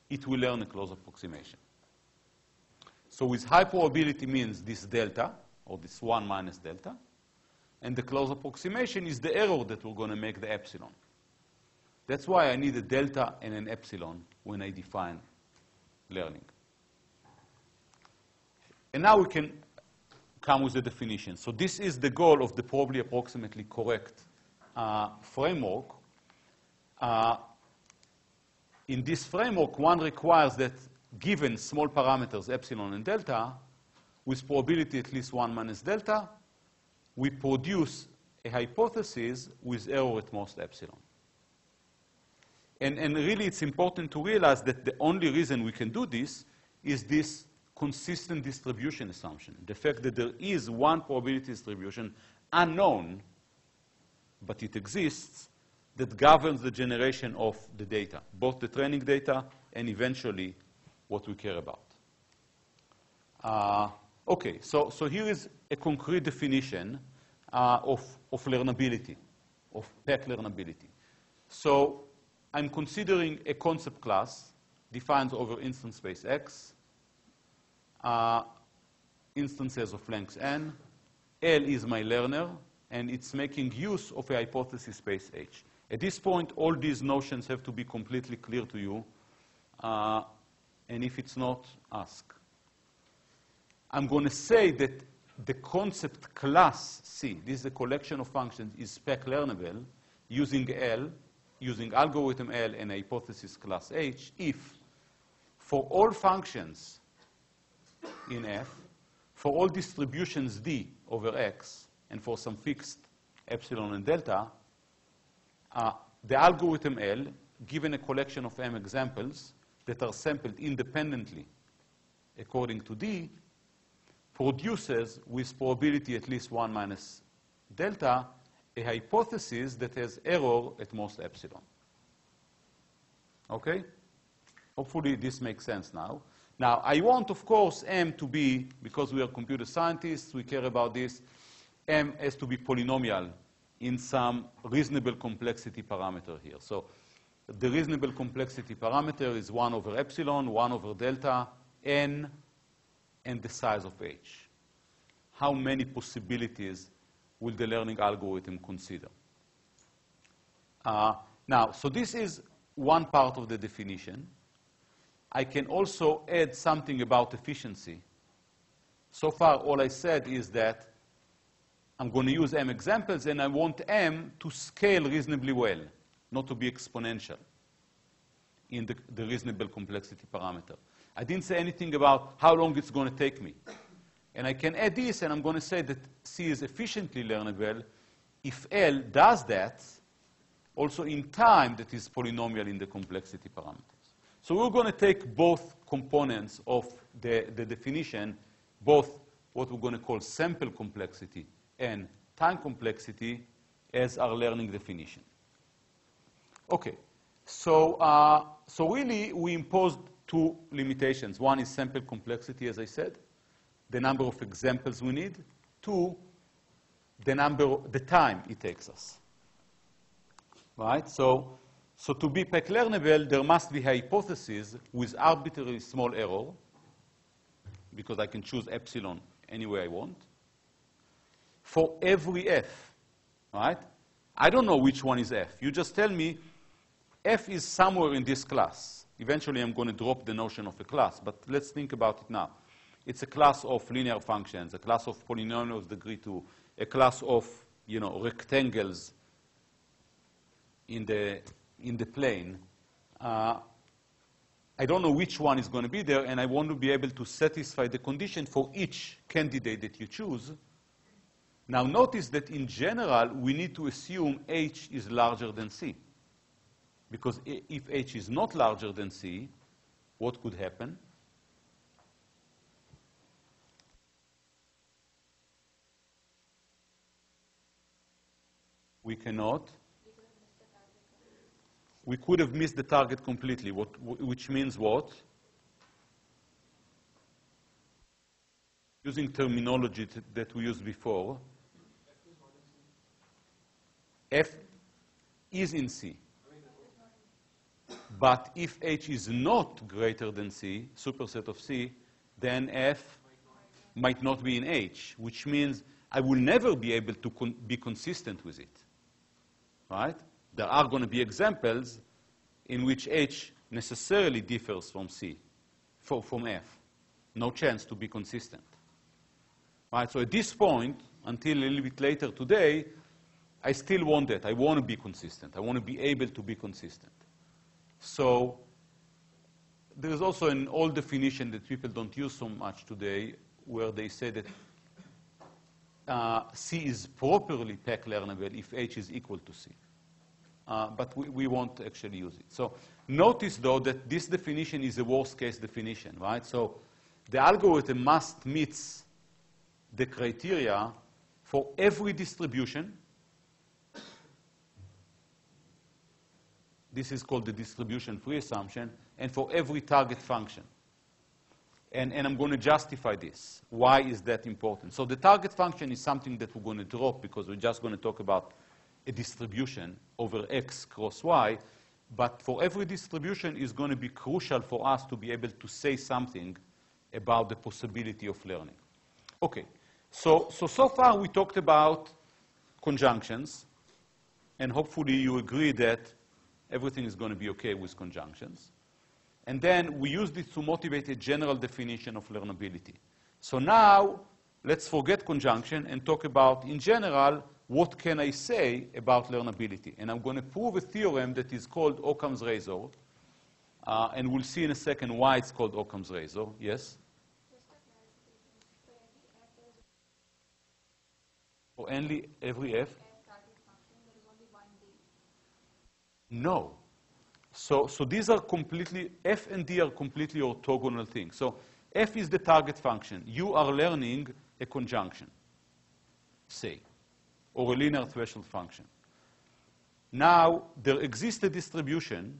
it will learn a close approximation. So with high probability means this delta, or this 1 minus delta, and the close approximation is the error that we're going to make the epsilon. That's why I need a delta and an epsilon when I define learning. And now we can come with the definition. So this is the goal of the probably approximately correct framework. Uh, in this framework, one requires that given small parameters, epsilon and delta, with probability at least 1 minus delta, we produce a hypothesis with error at most epsilon. And, and really, it's important to realize that the only reason we can do this is this consistent distribution assumption. The fact that there is one probability distribution unknown, but it exists, that governs the generation of the data, both the training data and eventually what we care about. Uh, okay, so, so here is a concrete definition uh, of, of learnability, of PAC learnability. So I'm considering a concept class defined over instance space X, uh, instances of length n. L is my learner, and it's making use of a hypothesis space H. At this point, all these notions have to be completely clear to you. Uh, and if it's not, ask. I'm going to say that the concept class C, this is a collection of functions, is PAC learnable using L, using algorithm L and hypothesis class H, if for all functions in F, for all distributions D over X, and for some fixed epsilon and delta, uh, the algorithm L, given a collection of M examples, that are sampled independently according to D produces with probability at least 1 minus delta a hypothesis that has error at most epsilon. Okay? Hopefully this makes sense now. Now, I want, of course, M to be, because we are computer scientists, we care about this, M has to be polynomial in some reasonable complexity parameter here. So the reasonable complexity parameter is 1 over epsilon, 1 over delta, n, and the size of h. How many possibilities will the learning algorithm consider? Uh, now, so this is one part of the definition. I can also add something about efficiency. So far, all I said is that I'm going to use M examples, and I want M to scale reasonably well not to be exponential in the, the reasonable complexity parameter. I didn't say anything about how long it's going to take me. And I can add this, and I'm going to say that C is efficiently learnable if L does that also in time that is polynomial in the complexity parameters. So we're going to take both components of the, the definition, both what we're going to call sample complexity and time complexity as our learning definition. Okay, so, uh, so really we imposed two limitations. One is sample complexity, as I said, the number of examples we need. Two, the number, the time it takes us. Right? So, so to be PAC learnable, there must be a hypothesis with arbitrary small error, because I can choose epsilon any way I want, for every f. Right? I don't know which one is f. You just tell me f is somewhere in this class. Eventually, I'm going to drop the notion of a class, but let's think about it now. It's a class of linear functions, a class of polynomials degree 2, a class of you know, rectangles in the, in the plane. Uh, I don't know which one is going to be there, and I want to be able to satisfy the condition for each candidate that you choose. Now, notice that in general, we need to assume H is larger than C. Because if H is not larger than C, what could happen? We cannot. We could have missed the target completely, what, which means what? Using terminology that we used before, F is in C. But if H is not greater than C, superset of C, then F might not be in H, which means I will never be able to con be consistent with it. Right? There are going to be examples in which H necessarily differs from C, for, from F. No chance to be consistent. Right? So at this point, until a little bit later today, I still want that. I want to be consistent. I want to be able to be consistent. So there is also an old definition that people don't use so much today where they say that uh, C is properly PAC learnable if H is equal to C. Uh, but we, we, won't actually use it. So notice, though, that this definition is a worst-case definition, right? So the algorithm must meet the criteria for every distribution This is called the distribution-free assumption, and for every target function. And, and I'm going to justify this. Why is that important? So the target function is something that we're going to drop because we're just going to talk about a distribution over x cross y. But for every distribution, it's going to be crucial for us to be able to say something about the possibility of learning. Okay, so, so, so far we talked about conjunctions, and hopefully you agree that everything is going to be okay with conjunctions. And then we use this to motivate a general definition of learnability. So now, let's forget conjunction and talk about, in general, what can I say about learnability. And I'm going to prove a theorem that is called Occam's razor. Uh, and we'll see in a second why it's called Occam's razor. Yes? For only every f? No. So, so these are completely, F and D are completely orthogonal things. So F is the target function. You are learning a conjunction, say, or a linear threshold function. Now, there exists a distribution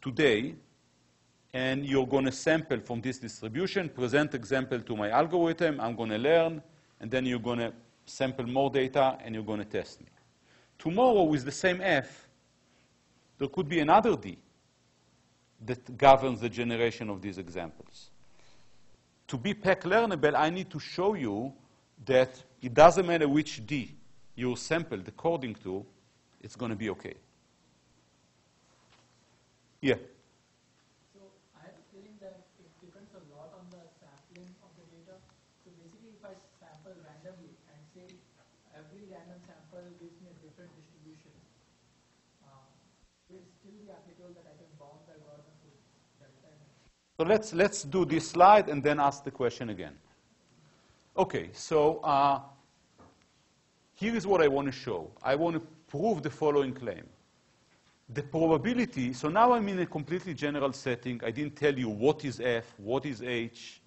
today, and you're going to sample from this distribution, present example to my algorithm, I'm going to learn, and then you're going to sample more data, and you're going to test me. Tomorrow, with the same F, there could be another D that governs the generation of these examples. To be PAC learnable, I need to show you that it doesn't matter which D you sampled according to, it's going to be okay. Yeah. So let's, let's do this slide and then ask the question again. Okay, so uh, here is what I want to show. I want to prove the following claim. The probability, so now I'm in a completely general setting. I didn't tell you what is F, what is H,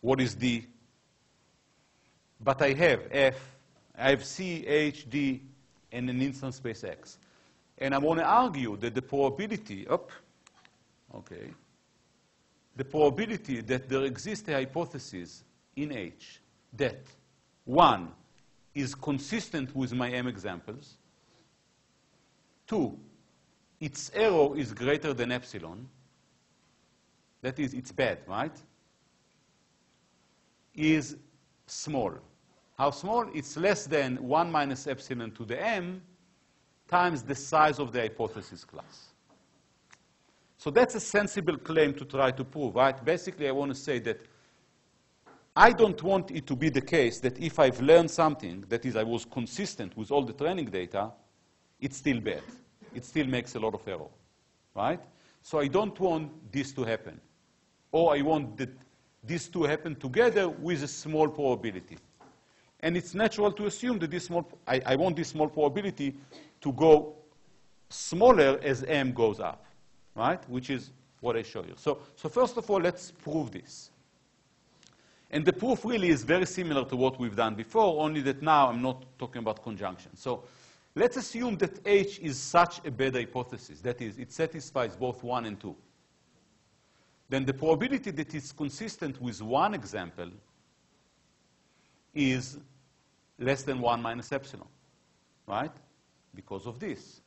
what is D. But I have F, I have C, H, D, and an instance space X. And I want to argue that the probability, up, okay, the probability that there exists a hypothesis in H that one is consistent with my M examples, two, its error is greater than epsilon, that is, it's bad, right? Is small. How small? It's less than 1 minus epsilon to the m times the size of the hypothesis class. So that's a sensible claim to try to prove, right? Basically, I want to say that I don't want it to be the case that if I've learned something, that is, I was consistent with all the training data, it's still bad. It still makes a lot of error, right? So I don't want this to happen. Or I want that these two happen together with a small probability. And it's natural to assume that this small, I, I want this small probability to go smaller as m goes up, right? Which is what I show you. So, so first of all, let's prove this. And the proof really is very similar to what we've done before, only that now I'm not talking about conjunction. So let's assume that H is such a bad hypothesis. That is, it satisfies both 1 and 2 then the probability that it's consistent with one example is less than 1 minus epsilon, right? Because of this.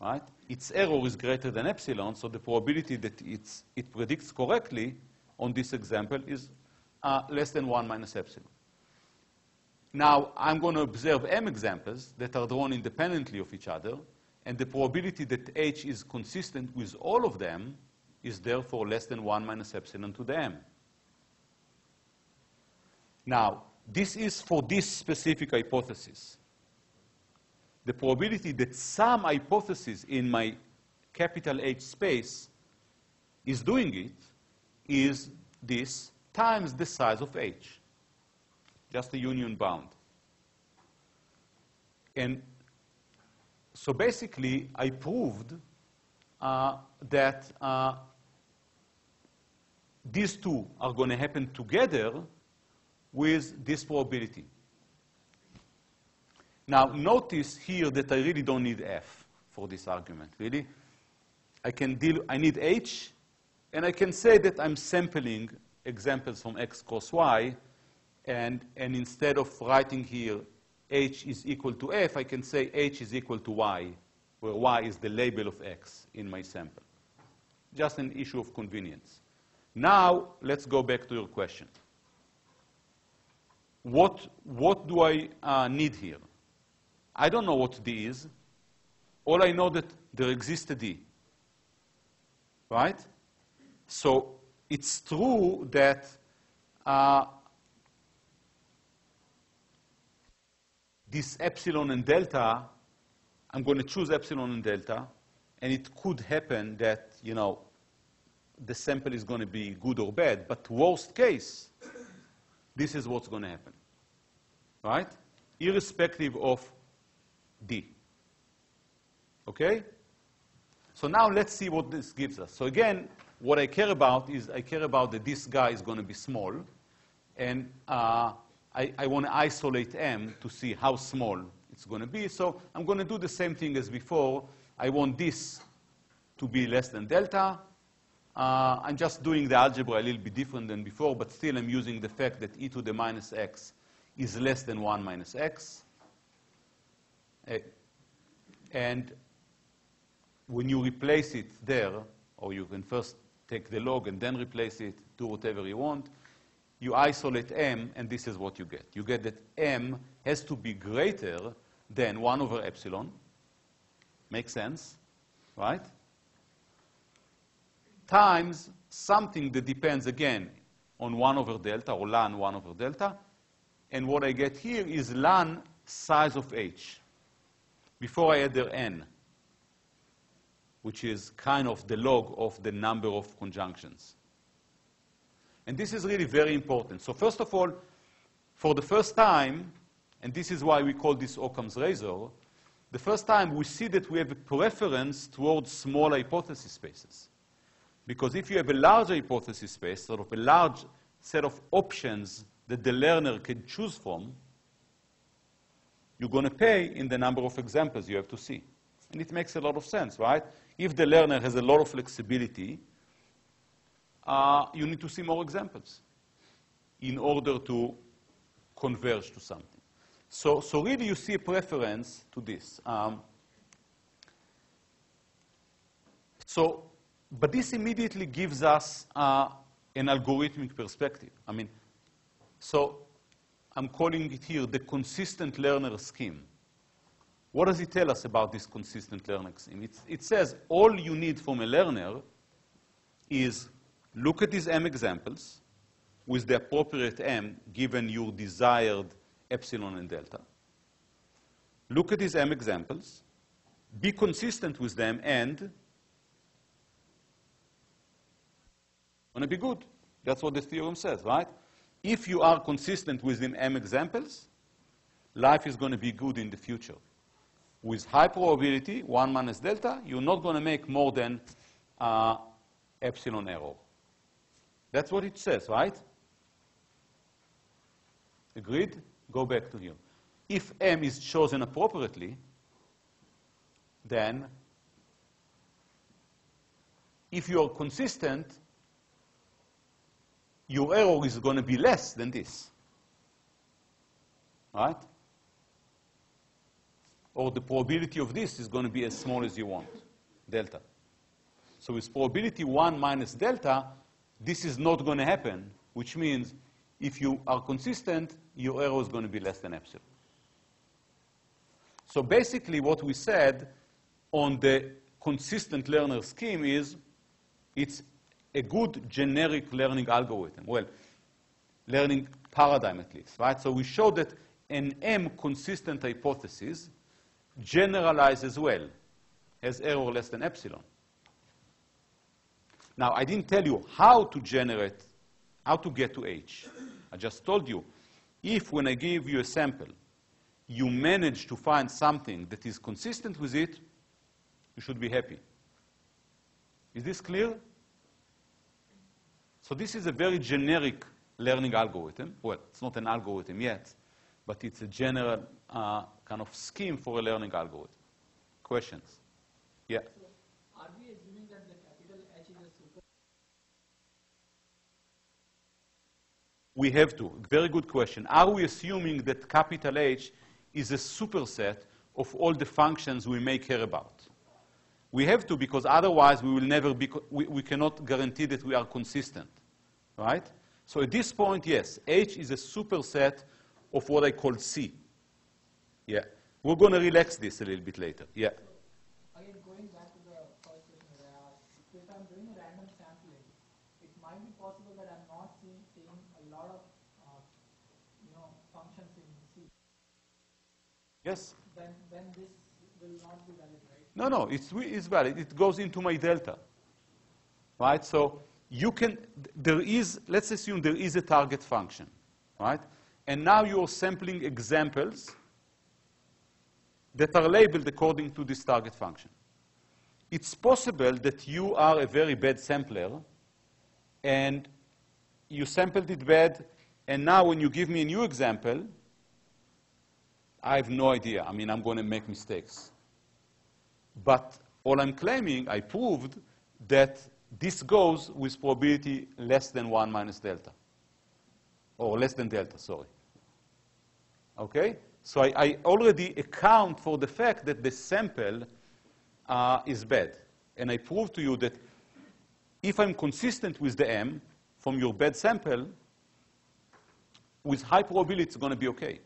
Right? Its error is greater than epsilon, so the probability that it's, it predicts correctly on this example is uh, less than 1 minus epsilon. Now, I'm going to observe m examples that are drawn independently of each other, and the probability that H is consistent with all of them is therefore less than 1 minus epsilon to the m. Now, this is for this specific hypothesis. The probability that some hypothesis in my capital H space is doing it is this times the size of H, just a union bound. And so basically, I proved uh, that uh, these two are going to happen together with this probability. Now, notice here that I really don't need F for this argument, really. I can deal, I need H, and I can say that I'm sampling examples from X cross Y, and, and instead of writing here h is equal to f, I can say h is equal to y, where y is the label of x in my sample. Just an issue of convenience. Now, let's go back to your question. What, what do I uh, need here? I don't know what d is. All I know that there exists a d. Right? So it's true that uh, this epsilon and delta, I'm going to choose epsilon and delta, and it could happen that, you know, the sample is going to be good or bad, but worst case, this is what's going to happen, right? Irrespective of D. Okay? So now let's see what this gives us. So again, what I care about is I care about that this guy is going to be small, and uh, I, I want to isolate m to see how small it's going to be. So I'm going to do the same thing as before. I want this to be less than delta. Uh, I'm just doing the algebra a little bit different than before, but still I'm using the fact that e to the minus x is less than 1 minus x. Uh, and when you replace it there, or you can first take the log and then replace it, do whatever you want, you isolate m, and this is what you get. You get that m has to be greater than 1 over epsilon. Makes sense, right? Times something that depends, again, on 1 over delta, or ln 1 over delta. And what I get here is ln size of h. Before I add the n, which is kind of the log of the number of conjunctions. And this is really very important. So first of all, for the first time, and this is why we call this Occam's razor, the first time we see that we have a preference towards small hypothesis spaces. Because if you have a large hypothesis space, sort of a large set of options that the learner can choose from, you're going to pay in the number of examples you have to see. And it makes a lot of sense, right? If the learner has a lot of flexibility, uh, you need to see more examples in order to converge to something. So, so really you see a preference to this. Um, so, but this immediately gives us uh, an algorithmic perspective. I mean, so I'm calling it here the consistent learner scheme. What does it tell us about this consistent learner scheme? It, it says all you need from a learner is look at these M examples with the appropriate M given your desired epsilon and delta. Look at these M examples, be consistent with them, and going to be good. That's what the theorem says, right? If you are consistent within M examples, life is going to be good in the future. With high probability, 1 minus delta, you're not going to make more than uh, epsilon error. That's what it says, right? Agreed? Go back to here. If M is chosen appropriately, then if you are consistent, your error is going to be less than this. Right? Or the probability of this is going to be as small as you want, delta. So with probability 1 minus delta, this is not going to happen, which means if you are consistent, your error is going to be less than epsilon. So basically what we said on the consistent learner scheme is it's a good generic learning algorithm. Well, learning paradigm at least, right? So we showed that an M consistent hypothesis generalizes well, has error less than epsilon. Now, I didn't tell you how to generate, how to get to H. I just told you, if when I give you a sample, you manage to find something that is consistent with it, you should be happy. Is this clear? So this is a very generic learning algorithm. Well, it's not an algorithm yet, but it's a general uh, kind of scheme for a learning algorithm. Questions? Yeah. are we assuming that the capital H is a super? We have to. Very good question. Are we assuming that capital H is a superset of all the functions we may care about? We have to because otherwise we will never be, we, we cannot guarantee that we are consistent, right? So at this point, yes, H is a superset of what I call C. Yeah. We're going to relax this a little bit later. Yeah. Again, going back to the first question that I asked, if I'm doing a random sampling, it might be possible that I'm not seeing, seeing a lot of, uh, you know, functions in C. Yes? Then, then this will not be valid, right? No, no, it's, it's valid. It goes into my delta. Right? So you can, there is, let's assume there is a target function. Right? And now you're sampling examples that are labeled according to this target function. It's possible that you are a very bad sampler and you sampled it bad, and now when you give me a new example, I have no idea. I mean, I'm going to make mistakes. But all I'm claiming, I proved that this goes with probability less than 1 minus delta. Or less than delta, sorry. Okay? So I, I already account for the fact that the sample uh, is bad. And I prove to you that if I'm consistent with the M from your bad sample, with high probability it's going to be okay.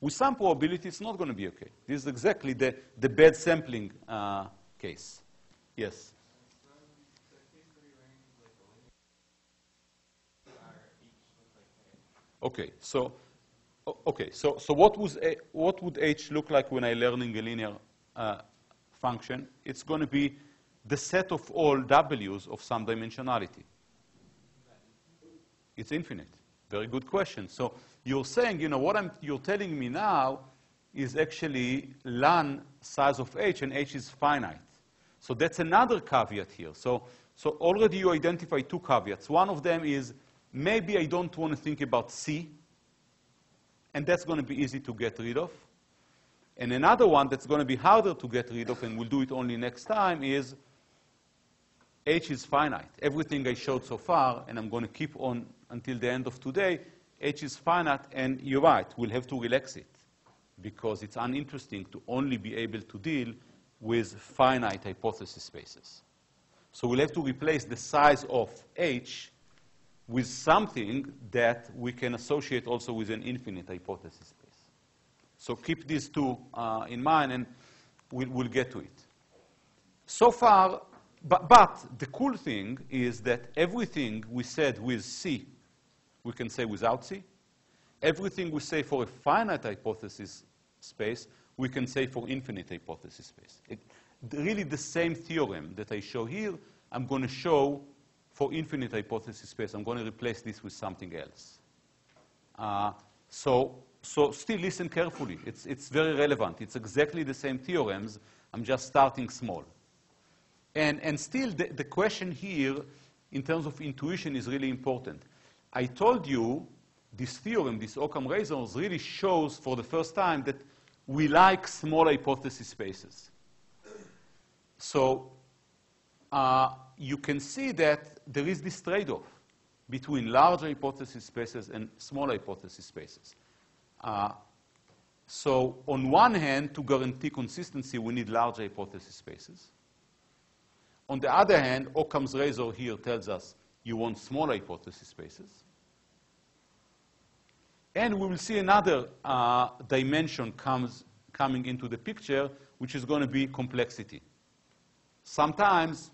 With some probability it's not going to be okay. This is exactly the, the bad sampling uh, case. Yes? Okay, so okay, so, so what, was a, what would H look like when I'm learning a linear uh, function? It's going to be the set of all W's of some dimensionality. It's infinite. Very good question. So you're saying, you know, what I'm, you're telling me now is actually ln size of H, and H is finite. So that's another caveat here. So, so already you identify two caveats. One of them is maybe I don't want to think about C, and that's going to be easy to get rid of. And another one that's going to be harder to get rid of, and we'll do it only next time, is H is finite. Everything I showed so far, and I'm going to keep on until the end of today, H is finite, and you're right, we'll have to relax it because it's uninteresting to only be able to deal with finite hypothesis spaces. So we'll have to replace the size of H with something that we can associate also with an infinite hypothesis space. So keep these two uh, in mind, and we'll, we'll, get to it. So far, but, but the cool thing is that everything we said with C, we can say without C. Everything we say for a finite hypothesis space, we can say for infinite hypothesis space. It, really the same theorem that I show here, I'm going to show for infinite hypothesis space. I'm going to replace this with something else. Uh, so, so still listen carefully. It's, it's very relevant. It's exactly the same theorems. I'm just starting small. And, and still, the, the question here, in terms of intuition, is really important. I told you this theorem, this Occam razors, really shows for the first time that we like small hypothesis spaces. So uh, you can see that there is this trade-off between large hypothesis spaces and small hypothesis spaces. Uh, so on one hand, to guarantee consistency, we need large hypothesis spaces. On the other hand, Occam's razor here tells us you want small hypothesis spaces. And we will see another uh, dimension comes, coming into the picture, which is going to be complexity. Sometimes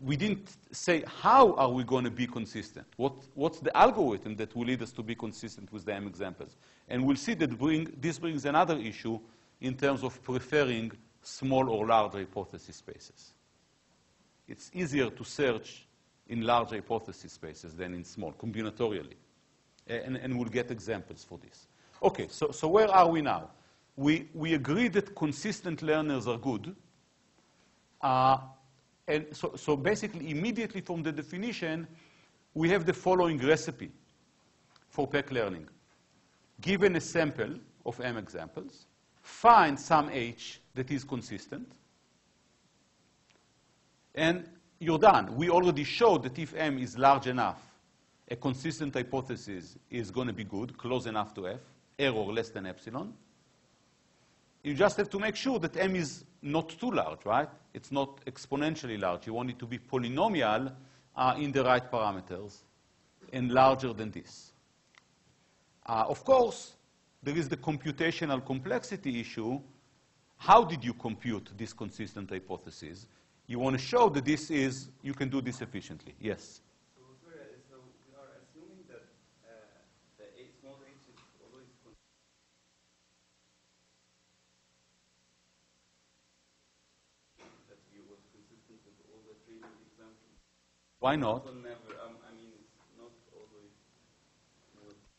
we didn't say how are we going to be consistent. What, what's the algorithm that will lead us to be consistent with the M examples? And we'll see that bring, this brings another issue in terms of preferring small or large hypothesis spaces. It's easier to search in large hypothesis spaces than in small, combinatorially. And, and we'll get examples for this. Okay, so, so where are we now? We, we agree that consistent learners are good. Uh, and so, so basically, immediately from the definition, we have the following recipe for PAC learning. Given a sample of M examples, find some H that is consistent, and you're done. We already showed that if M is large enough, a consistent hypothesis is going to be good, close enough to F, error less than epsilon. You just have to make sure that M is not too large, right? It's not exponentially large. You want it to be polynomial uh, in the right parameters and larger than this. Uh, of course, there is the computational complexity issue. How did you compute this consistent hypothesis? You want to show that this is, you can do this efficiently. Yes? Why not? Um,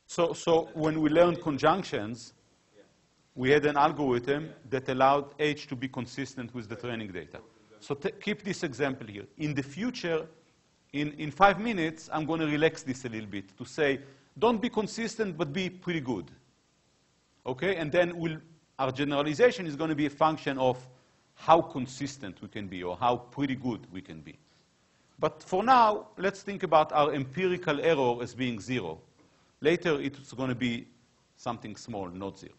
so, so when we learned conjunctions, we had an algorithm that allowed H to be consistent with the training data. So keep this example here. In the future, in, in five minutes, I'm going to relax this a little bit to say, don't be consistent, but be pretty good. Okay? And then we'll, our generalization is going to be a function of how consistent we can be or how pretty good we can be. But for now, let's think about our empirical error as being zero. Later, it's going to be something small, not zero.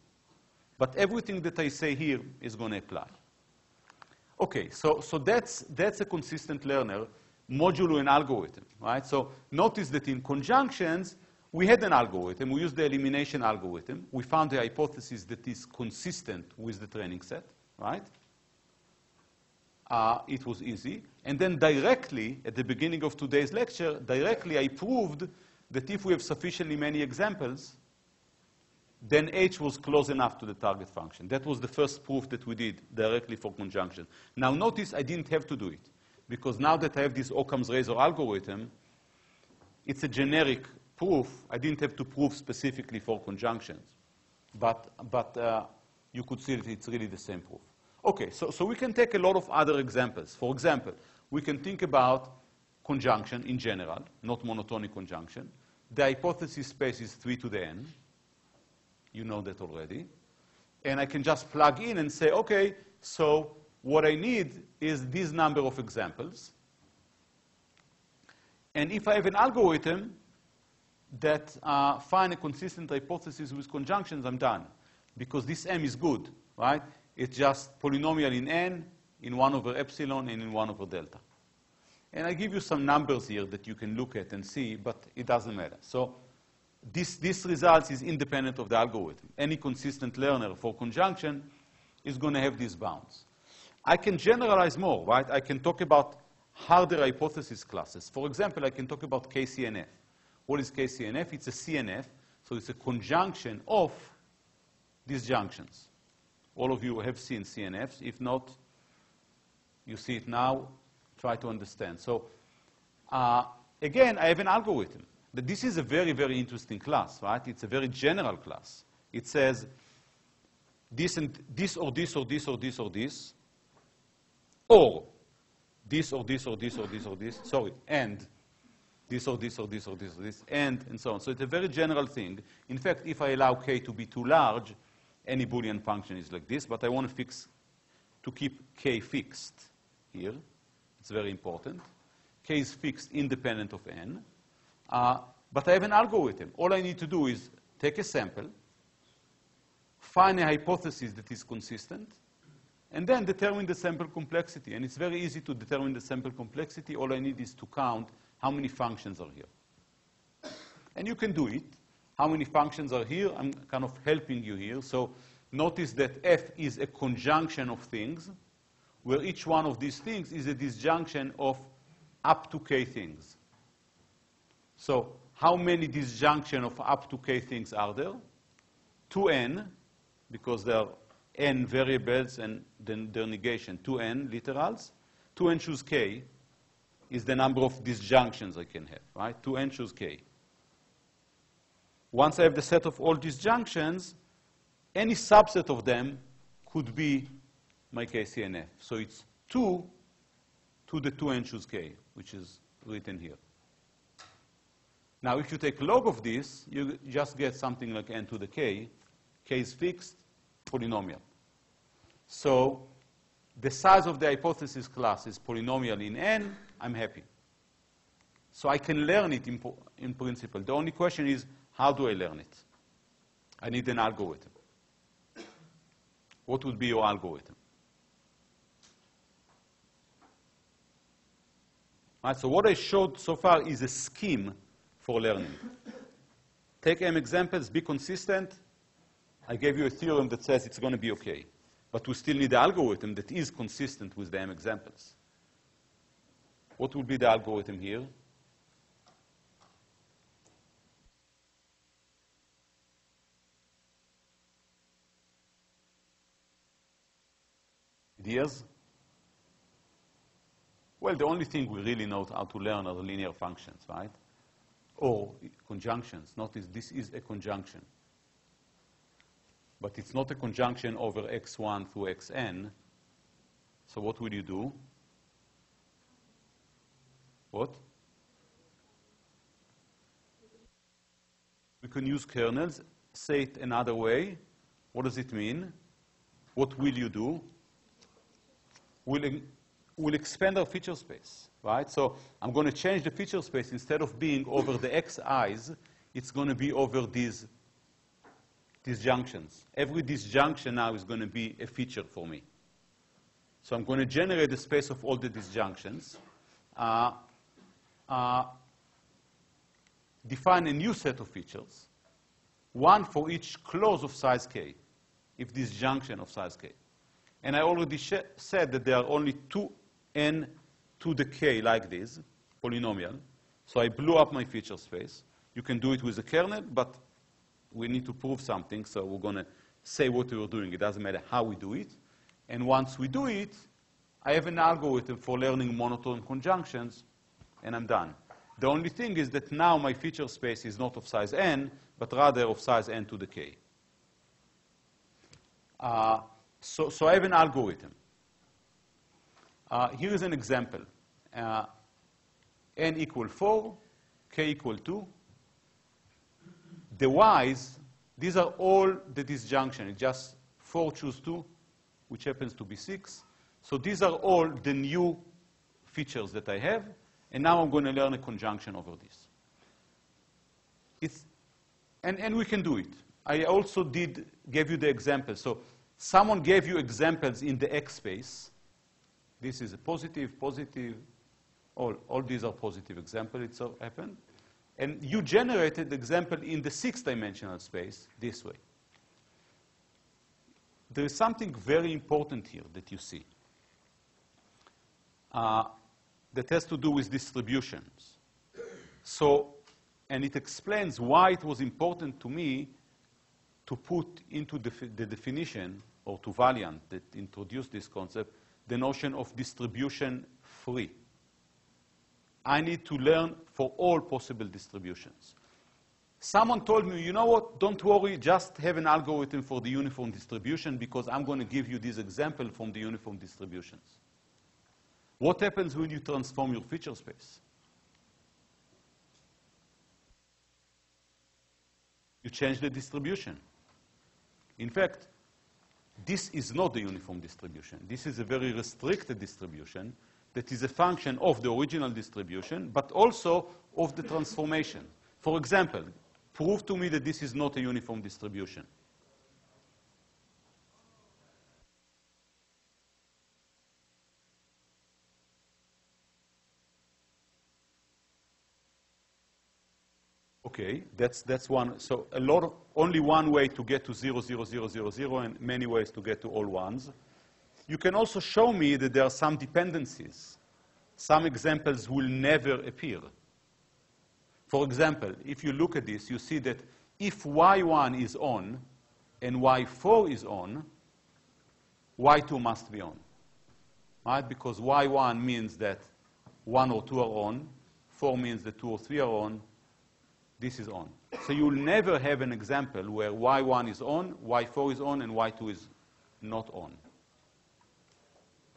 But everything that I say here is going to apply. Okay, so, so that's, that's a consistent learner, modulo and algorithm, right? So notice that in conjunctions, we had an algorithm. We used the elimination algorithm. We found the hypothesis that is consistent with the training set, right? Uh, it was easy. And then directly, at the beginning of today's lecture, directly I proved that if we have sufficiently many examples, then H was close enough to the target function. That was the first proof that we did directly for conjunction. Now notice I didn't have to do it, because now that I have this Occam's razor algorithm, it's a generic proof. I didn't have to prove specifically for conjunctions. But, but uh, you could see that it's really the same proof. Okay, so, so we can take a lot of other examples. For example, we can think about conjunction in general, not monotonic conjunction. The hypothesis space is 3 to the n. You know that already. and I can just plug in and say, okay, so what I need is this number of examples. And if I have an algorithm that uh, find a consistent hypothesis with conjunctions, I'm done. Because this M is good, right? It's just polynomial in N, in 1 over epsilon, and in 1 over delta. And I give you some numbers here that you can look at and see, but it doesn't matter. So this, this result is independent of the algorithm. Any consistent learner for conjunction is going to have these bounds. I can generalize more, right? I can talk about harder hypothesis classes. For example, I can talk about KCNF. What is KCNF? It's a CNF, so it's a conjunction of disjunctions. All of you have seen CNFs. If not, you see it now. Try to understand. So uh, again, I have an algorithm. This is a very, very interesting class, right? It's a very general class. It says this and this or this or this or this or this, or this or this or this or this or this, sorry, and this or this or this or this or this, and, and so on. So it's a very general thing. In fact, if I allow k to be too large, any Boolean function is like this, but I want to fix, to keep k fixed here. It's very important. k is fixed independent of n. Uh, but I have an algorithm. All I need to do is take a sample, find a hypothesis that is consistent, and then determine the sample complexity. And it's very easy to determine the sample complexity. All I need is to count how many functions are here. And you can do it. How many functions are here? I'm kind of helping you here. So notice that F is a conjunction of things, where each one of these things is a disjunction of up to k things. So how many disjunction of up to k things are there? 2n, because there are n variables and then their negation, 2n literals. 2n choose k is the number of disjunctions I can have, right? 2n choose k. Once I have the set of all disjunctions, any subset of them could be my KCNF. So it's 2 to the 2n choose k, which is written here. Now, if you take log of this, you just get something like n to the k. k is fixed, polynomial. So the size of the hypothesis class is polynomial in n, I'm happy. So I can learn it in, in principle. The only question is, how do I learn it? I need an algorithm. What would be your algorithm? Right, so what I showed so far is a scheme for learning. Take M examples, be consistent. I gave you a theorem that says it's going to be okay. But we still need the algorithm that is consistent with the M examples. What would be the algorithm here? Ideas? Well, the only thing we really know how to learn are linear functions, right? Or conjunctions. Notice this is a conjunction. But it's not a conjunction over x1 through xn. So what will you do? What? We can use kernels. Say it another way. What does it mean? What will you do? We'll, we'll expand our feature space, right? So I'm going to change the feature space. Instead of being over the xi's, it's going to be over these disjunctions. Every disjunction now is going to be a feature for me. So I'm going to generate the space of all the disjunctions, uh, uh, define a new set of features, one for each clause of size k, if disjunction of size k. And I already said that there are only two n to the k like this, polynomial. So I blew up my feature space. You can do it with a kernel, but we need to prove something, so we're going to say what we're doing. It doesn't matter how we do it. And once we do it, I have an algorithm for learning monotone conjunctions, and I'm done. The only thing is that now my feature space is not of size n, but rather of size n to the k. Uh, so, so I have an algorithm. Uh, here is an example. Uh, n equal 4, k equal 2, the y's, these are all the disjunction. It's just 4 choose 2, which happens to be 6. So these are all the new features that I have, and now I'm going to learn a conjunction over this. It's, and, and we can do it. I also did give you the example. So someone gave you examples in the X space. This is a positive, positive. All, all these are positive examples. It so happened. And you generated the example in the six-dimensional space this way. There is something very important here that you see uh, that has to do with distributions. So, and it explains why it was important to me to put into the, the definition, or to Valiant that introduced this concept, the notion of distribution free. I need to learn for all possible distributions. Someone told me, you know what, don't worry, just have an algorithm for the uniform distribution because I'm going to give you this example from the uniform distributions. What happens when you transform your feature space? You change the distribution. In fact, this is not the uniform distribution. This is a very restricted distribution that is a function of the original distribution, but also of the transformation. For example, prove to me that this is not a uniform distribution. Okay, that's, that's one. So a lot of, only one way to get to 0, 0, 0, 0, 0, and many ways to get to all ones. You can also show me that there are some dependencies. Some examples will never appear. For example, if you look at this, you see that if y1 is on and y4 is on, y2 must be on. Right? Because y1 means that 1 or 2 are on, 4 means that 2 or 3 are on, this is on. So you'll never have an example where y1 is on, y4 is on, and y2 is not on.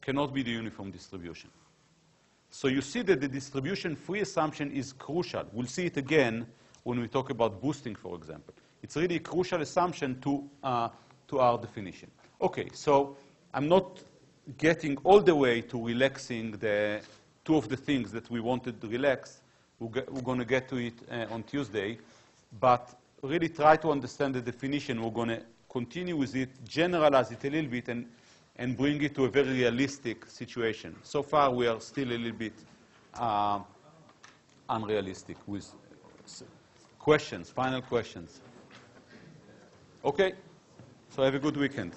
Cannot be the uniform distribution. So you see that the distribution-free assumption is crucial. We'll see it again when we talk about boosting, for example. It's really a crucial assumption to, uh, to our definition. Okay, so I'm not getting all the way to relaxing the two of the things that we wanted to relax we're, we're going to get to it uh, on Tuesday. But really try to understand the definition. We're going to continue with it, generalize it a little bit, and, and bring it to a very realistic situation. So far, we are still a little bit uh, unrealistic with questions, final questions. Okay, so have a good weekend.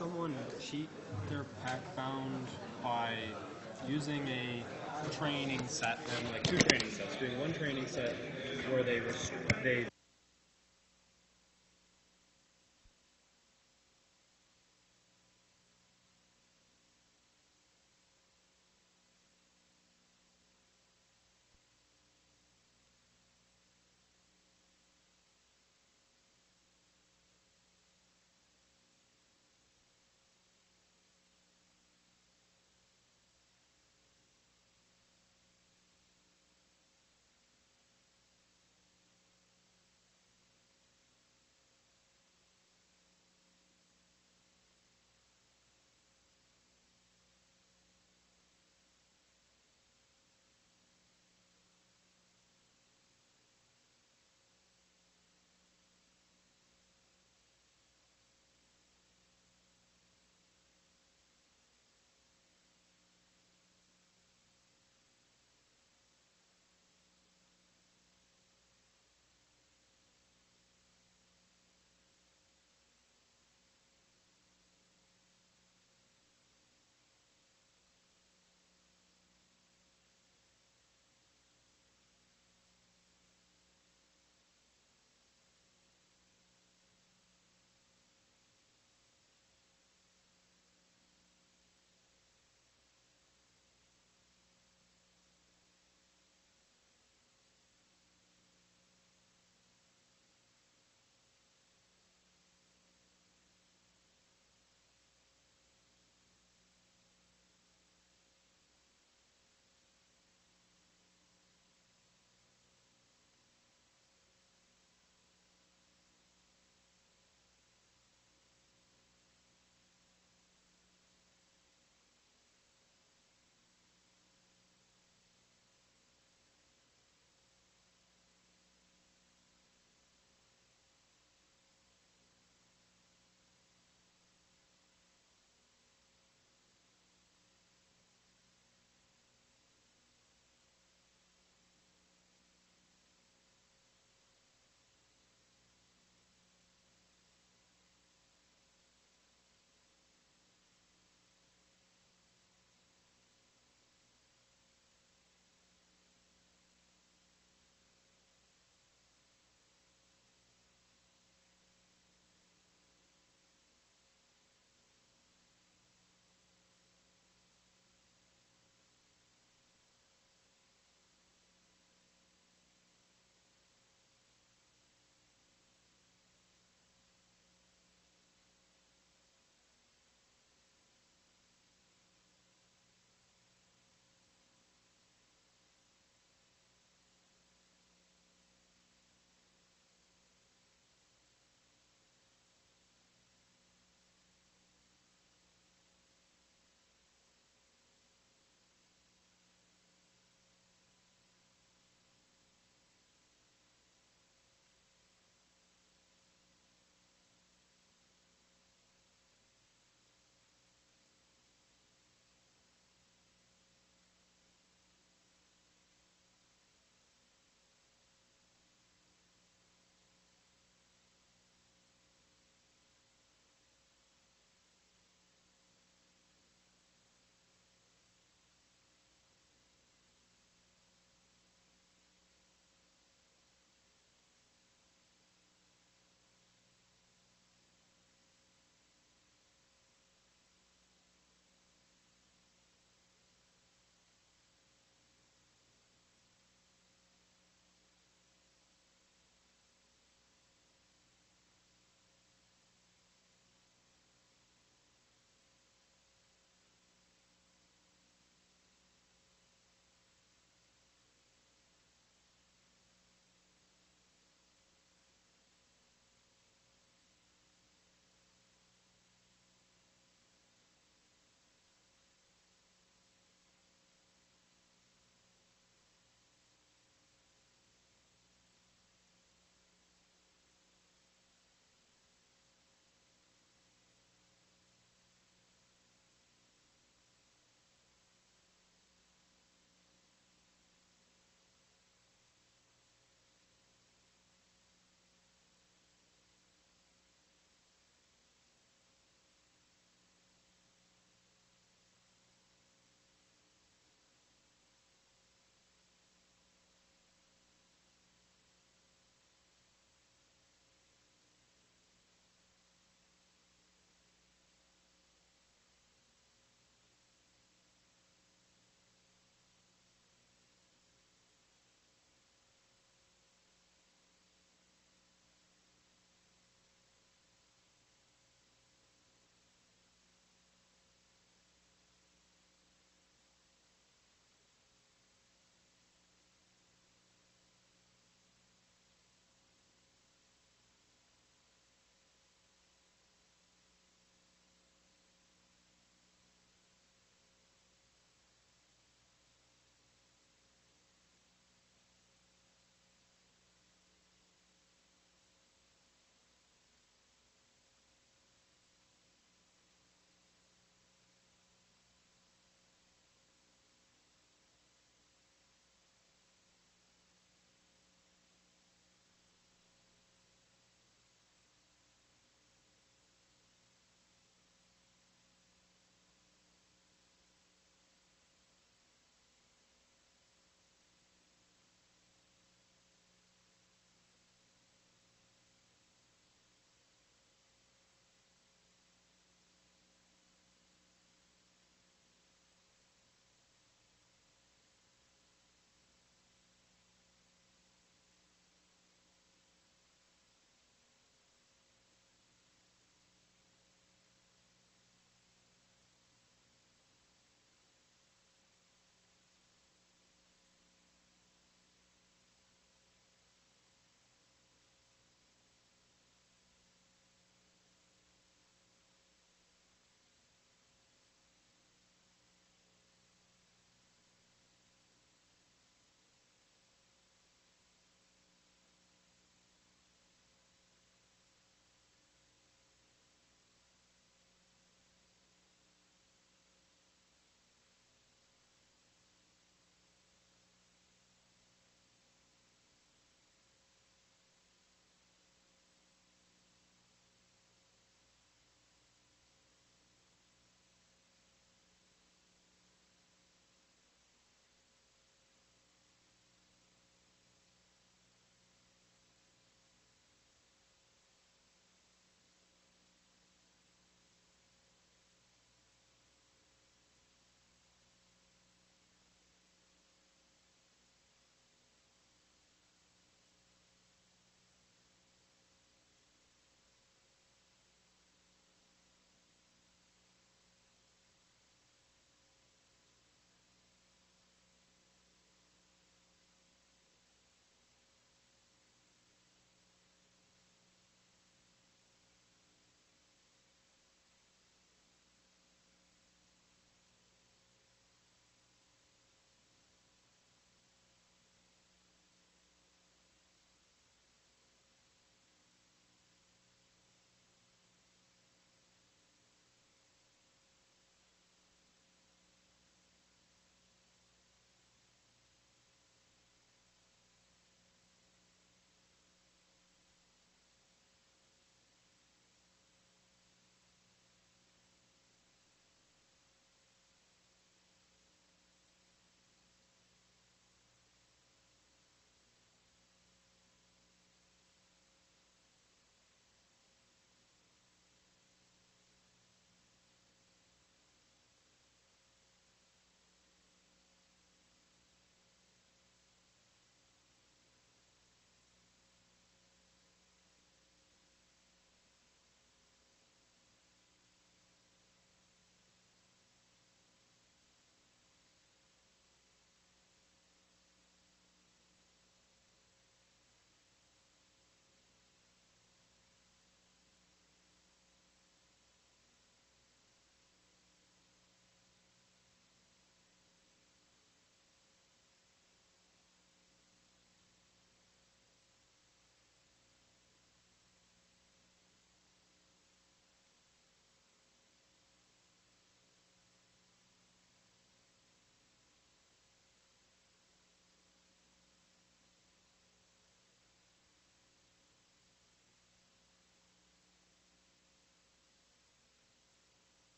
Someone cheat their PAC found by using a training set, and like two training sets, doing one training set where they they